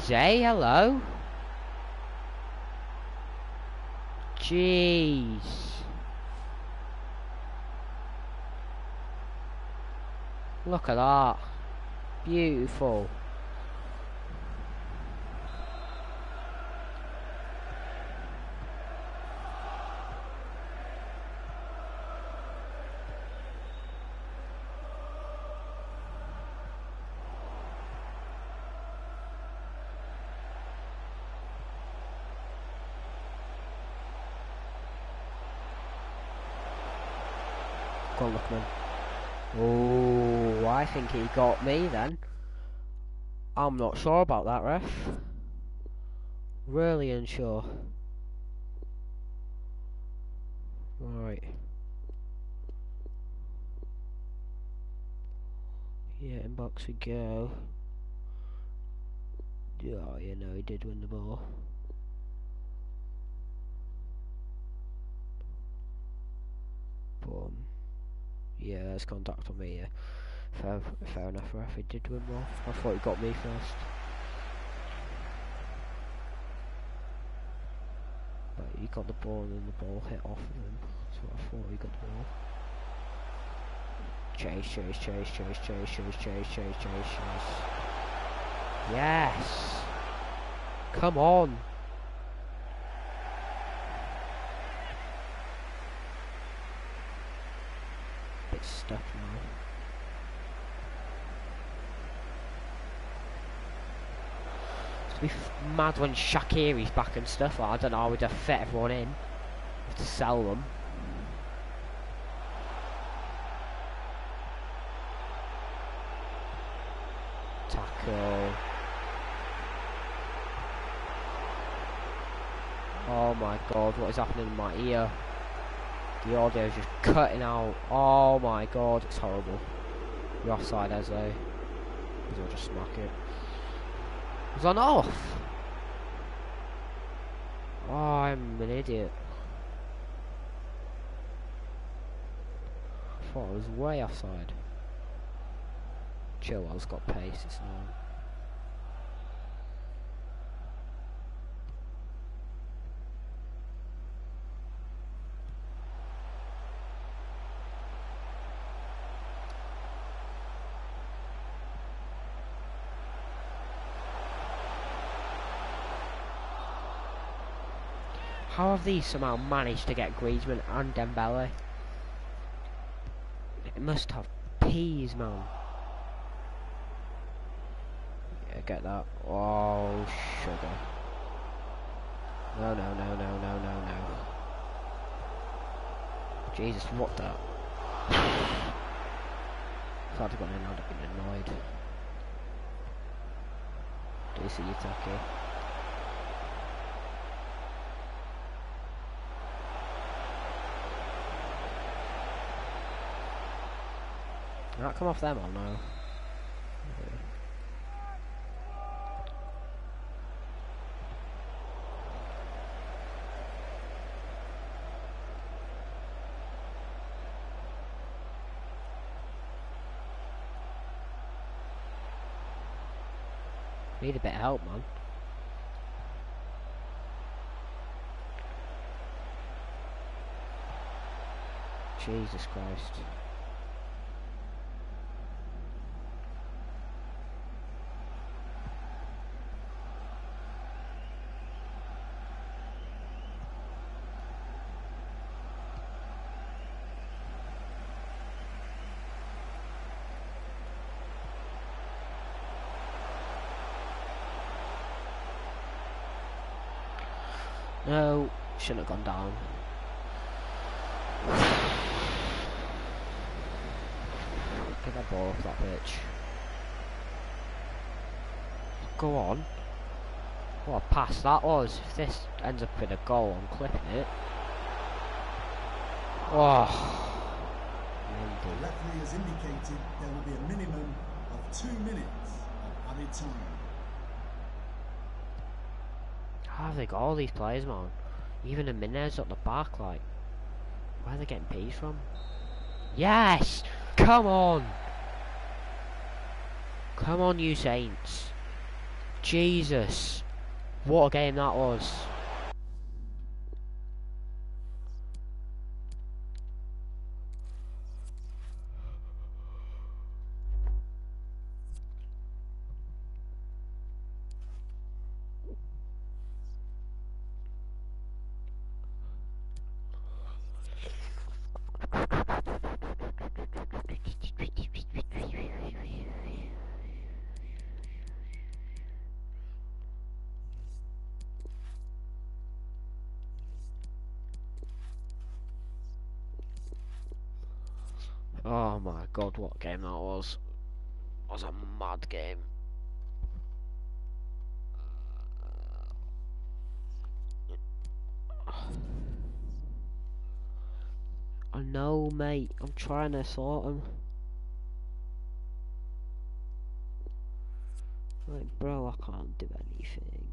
Speaker 1: Eze, hello. Jeez. Look at that. Beautiful. Go on, Lookman. Oh, I think he got me then. I'm not sure about that, ref. Really unsure. Right. Yeah, inbox we go. Oh, you know, he did win the ball. Boom. Yeah, there's contact on me, yeah. Fair, fair enough, ref. He did win well. I thought he got me first. But he got the ball and the ball hit off of him. So I thought he got the ball. Chase, chase, chase, chase, chase, chase, chase, chase, chase, chase. Yes! Come on! Bit stuck now. It's be mad when Shaqiri's back and stuff. Like, I don't know how we'd have fit everyone in. Have to sell them. Tackle. Oh my god, what is happening in my ear? The audio is just cutting out. Oh my god, it's horrible. You're offside, Eze. Because I'll just smack it. Was on off? Oh, I'm an idiot. I thought I was way offside. Chilwell's got pace, it's not. How have these somehow managed to get Griezmann and Dembele? It must have peas, man. Yeah, get that. Oh, sugar. No, no, no, no, no, no, no. Jesus, what the? If I'd have gone in, I'd have been annoyed. Do you see Yutaki? Did that come off them or no? Need a bit of help, man. Jesus Christ. No, shouldn't have gone down. Get that ball off that bitch. Go on. What a pass that was. If this ends up with a goal, I'm clipping it. Oh.
Speaker 2: The referee has indicated there will be a minimum of two minutes of added time.
Speaker 1: How have they got all these players, man? Even the Minez at the back, like. Where are they getting peas from? Yes! Come on! Come on, you Saints. Jesus. What a game that was. Oh my god, what game that was. That was a mad game. I know, mate. I'm trying to sort them. Like, bro, I can't do anything.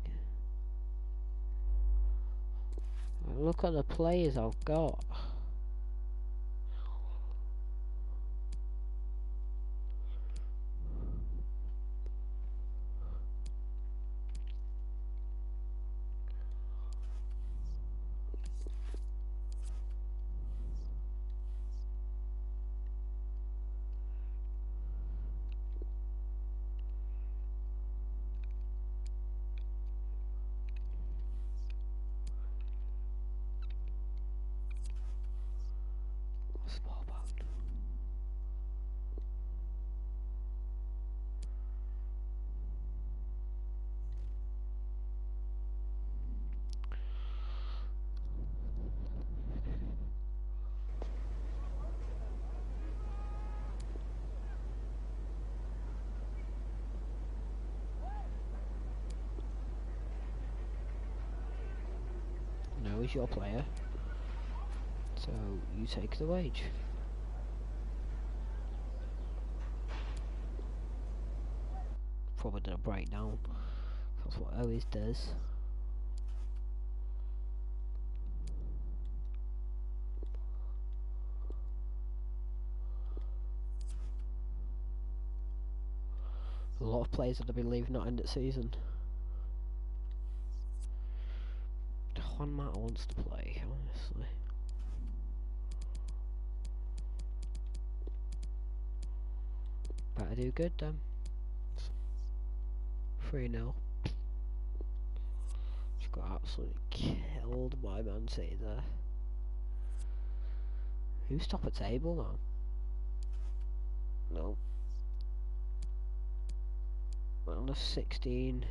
Speaker 1: Look at the players I've got. Is your player. So you take the wage. Probably a breakdown. That's what always does. A lot of players that have been leaving not end of season. Juan Mata wants to play, honestly. Better do good then. 3 0. Just got absolutely killed by Man City there. Who's top of table now? No. On a 16.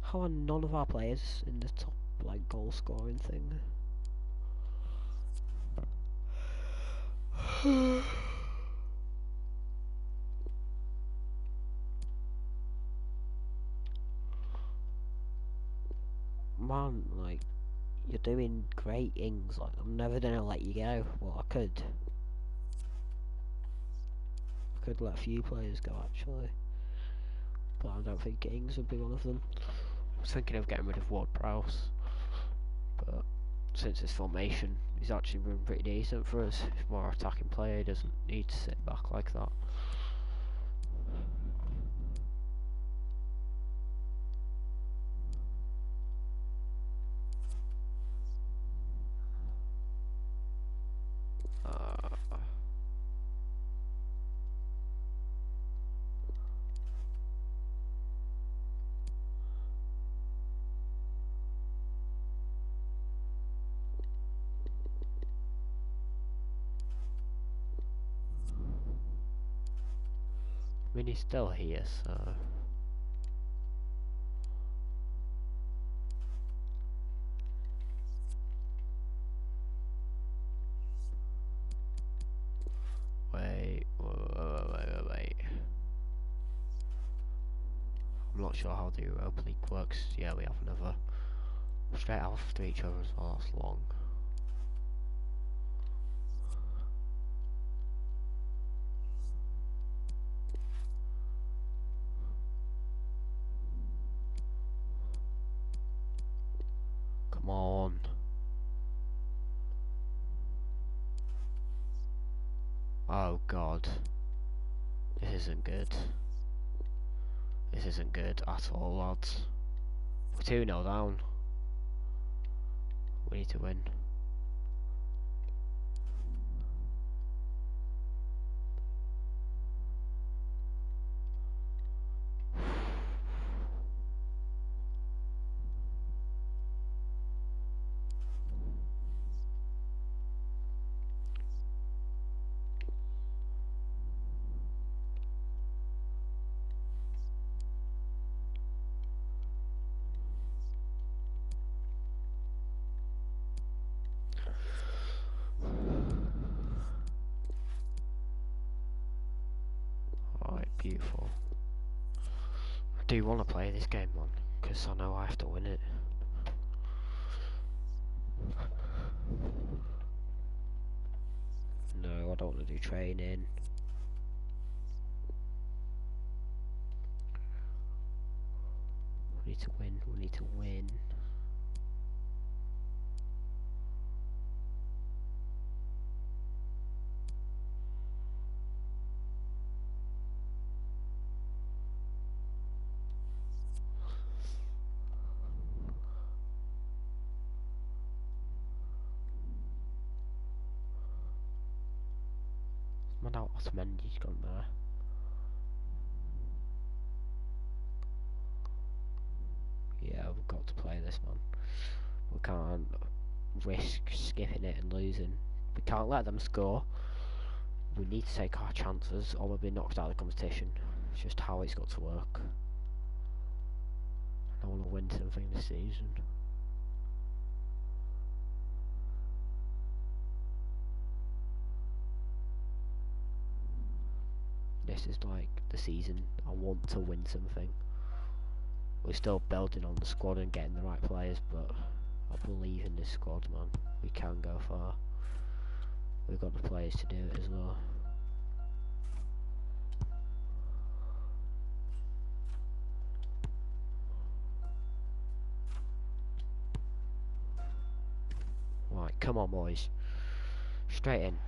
Speaker 1: How are none of our players in the top like goal scoring thing? Man, like, you're doing great things, like, I'm never gonna let you go. Well, I could. I could let a few players go, actually. But I don't think Ings would be one of them. I was thinking of getting rid of Ward Prowse. But since his formation, he's actually been pretty decent for us. He's more attacking player, he doesn't need to sit back like that. Uh, I mean, he's still here, so. Wait, wait, wait, wait. I'm not sure how the Europa League works. Yeah, we have another. Straight after each other as well, that's long. Come on. Oh god. This isn't good. This isn't good at all, lads. We're 2 0 down. We need to win. Beautiful. I do want to play this game, man, because I know I have to win it. No, I don't want to do training. We need to win, we need to win. Otamendi's gone there. Yeah, we've got to play this man. We can't risk skipping it and losing. We can't let them score. We need to take our chances or we'll be knocked out of the competition. It's just how it's got to work. I want to win something this season. This is like the season. I want to win something. We're still building on the squad and getting the right players, but I believe in this squad, man. We can go far. We've got the players to do it as well. Right, come on, boys. Straight in.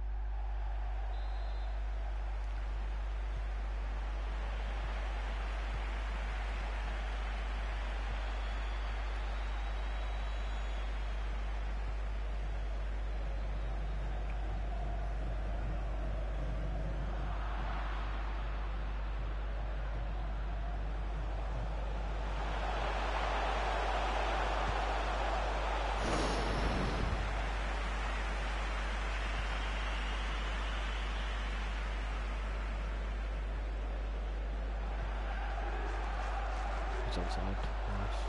Speaker 1: It's onside. Nice.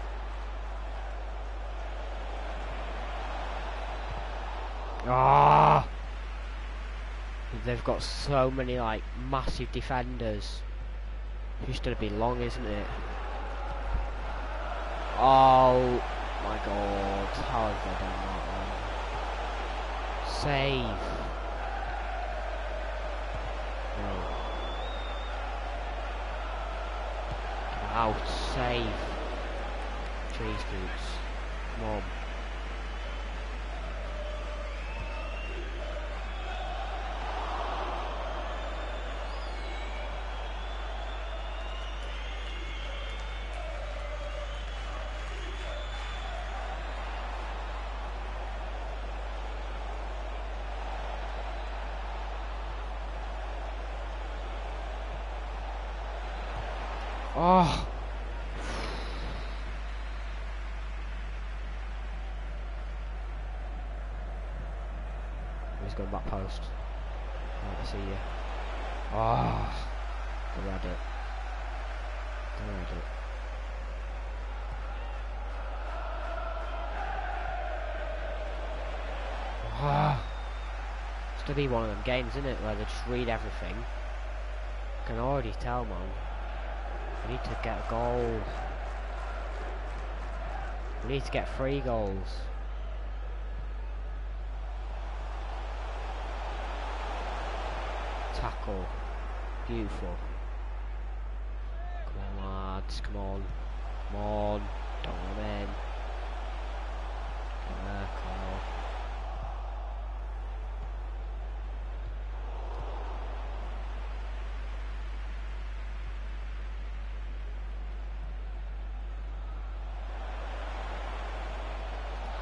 Speaker 1: Ah! They've got so many like massive defenders. Used to be long, isn't it? Oh my god! How have they done that one? Save. No. Get out. Save. Trees scoops. Come on. Oh. He's going back post. Right, I see you. Oh. Go at it. At it. Ah. It's to be one of them games, isn't it, where they just read everything. I can already tell, man. We need to get a goal. We need to get three goals. Tackle. Beautiful. Come on, lads. Come on. Come on. Don't let in. There, Kyle.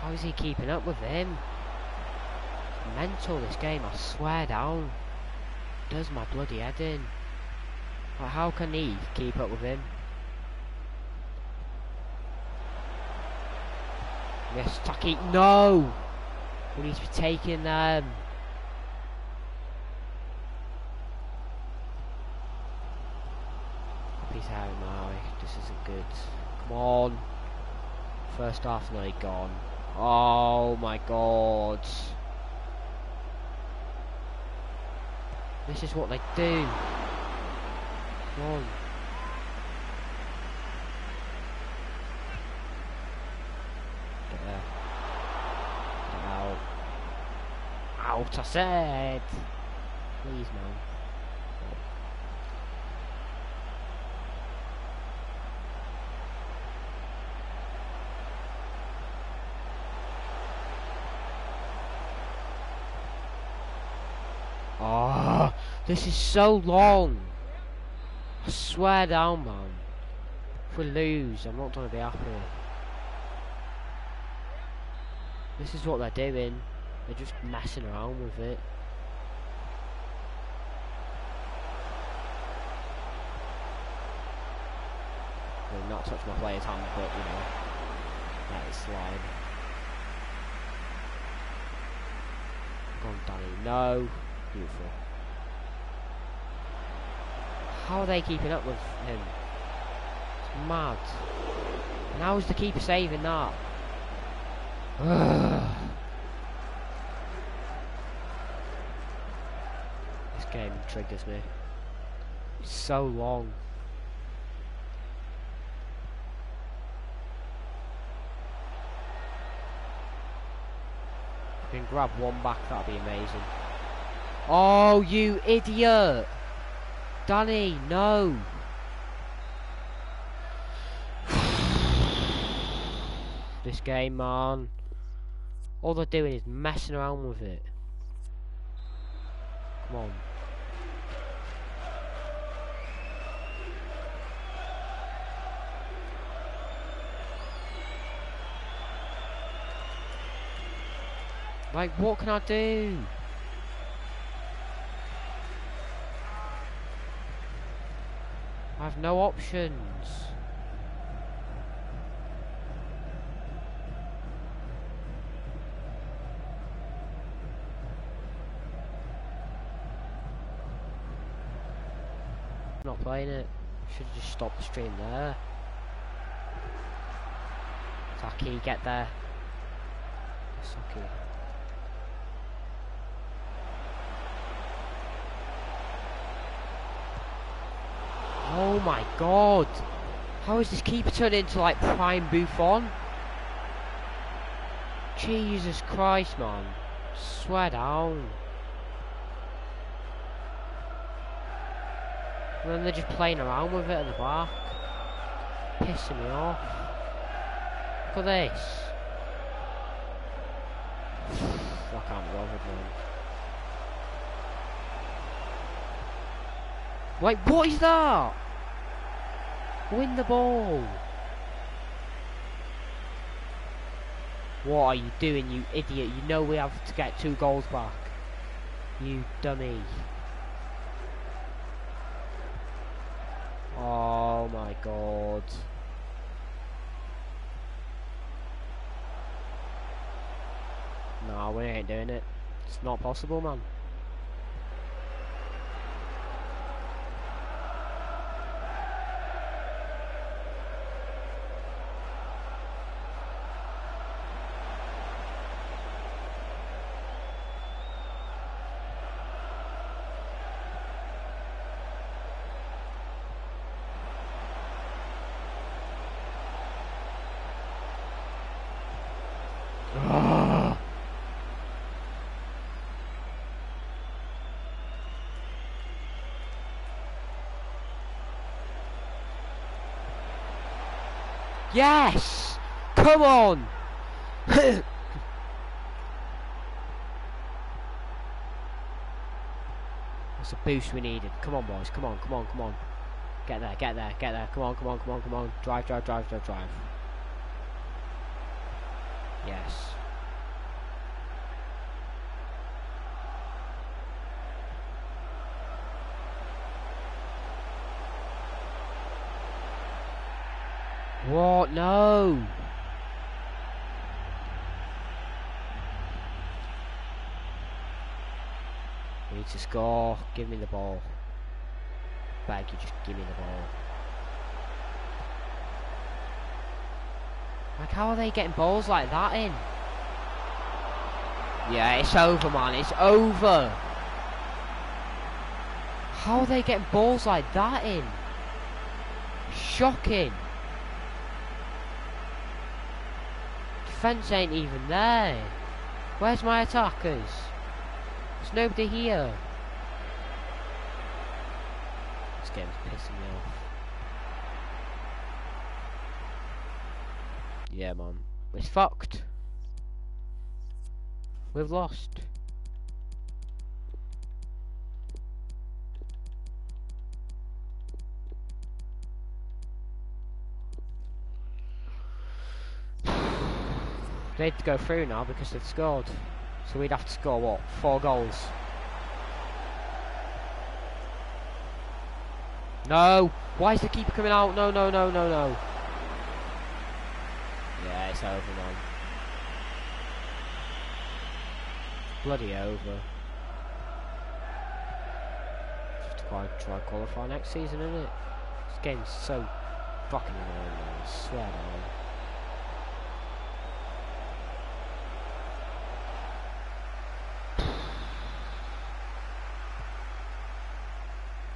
Speaker 1: How is he keeping up with him? Mental this game, I swear down. Does my bloody head in. Like, how can he keep up with him? Yes, Taki, no! We need to be taking them. Peace out, Maui. This isn't good. Come on. First half nearly gone. Oh my god. This is what they do. Come on. Get there. Get out. Out, I said. Please, man. Oh, this is so long. I swear down, man. If we lose, I'm not gonna be happy. This is what they're doing. They're just messing around with it. Mean, not touch my player's hand, but you know, let it slide. Go on, Danny. No. Beautiful. How are they keeping up with him? It's mad. And how is the keeper saving that? this game triggers me. It's so long. can grab one back, that'd be amazing. Oh, you idiot! Danny, no! this game, man. All they're doing is messing around with it. Come on. Like, what can I do? I have no options. Not playing it. Should have just stopped the stream there. Saki, get there. Saki. Oh my god! How is this keeper turned into like prime Buffon? Jesus Christ, man. Swear down. And then they're just playing around with it at the back. Pissing me off. Look at this. I can't be man. Wait, what is that? Win the ball. What are you doing, you idiot? You know we have to get two goals back. You dummy. Oh my god. No, we ain't doing it. It's not possible, man. Yes! Come on! That's a boost we needed. Come on, boys. Come on, come on, come on. Get there, get there, get there. Come on, come on, come on, come on. Drive, drive, drive, drive, drive. Yes. What? No! We need to score. Give me the ball. Beg you, just give me the ball. Like, how are they getting balls like that in? Yeah, it's over, man. It's over. How are they getting balls like that in? Shocking. Defence ain't even there. Where's my attackers? There's nobody here. This game's pissing me off. Yeah, man. It's fucked. We've lost. They had go through now because they've scored. So we'd have to score what? Four goals. No! Why is the keeper coming out? No, no, no, no, no. Yeah, it's over, man. Bloody over. Just to try, try qualify next season, isn't it? This game's so fucking annoying. I swear down.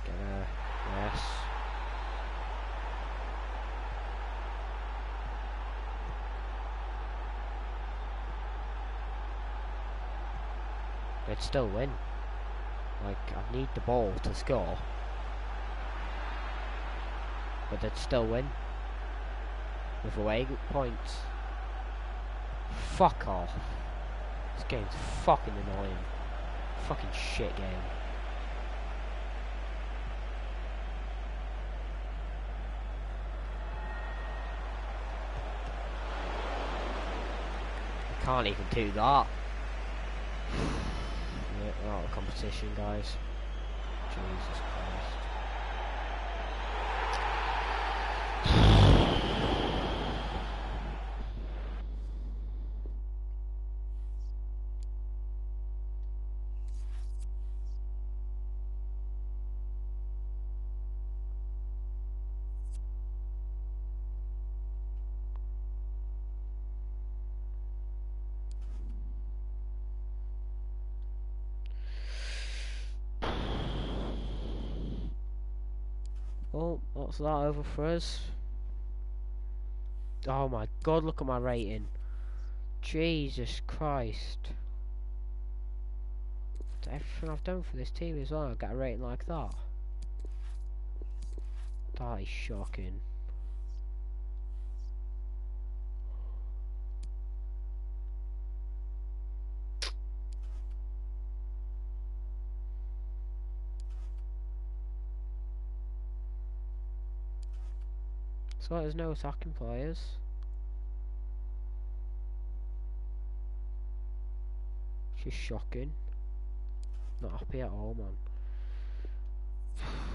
Speaker 1: Get there. Yes. They'd still win. Like, I need the ball to score. But they'd still win. With away points. Fuck off. This game's fucking annoying. Fucking shit game. Can't even do that. Of competition, guys. Jesus That over for us? Oh my god, look at my rating. Jesus Christ. Everything I've done for this team as well, I get a rating like that. That is shocking. So there's no attacking players. Which is shocking. Not happy at all, man.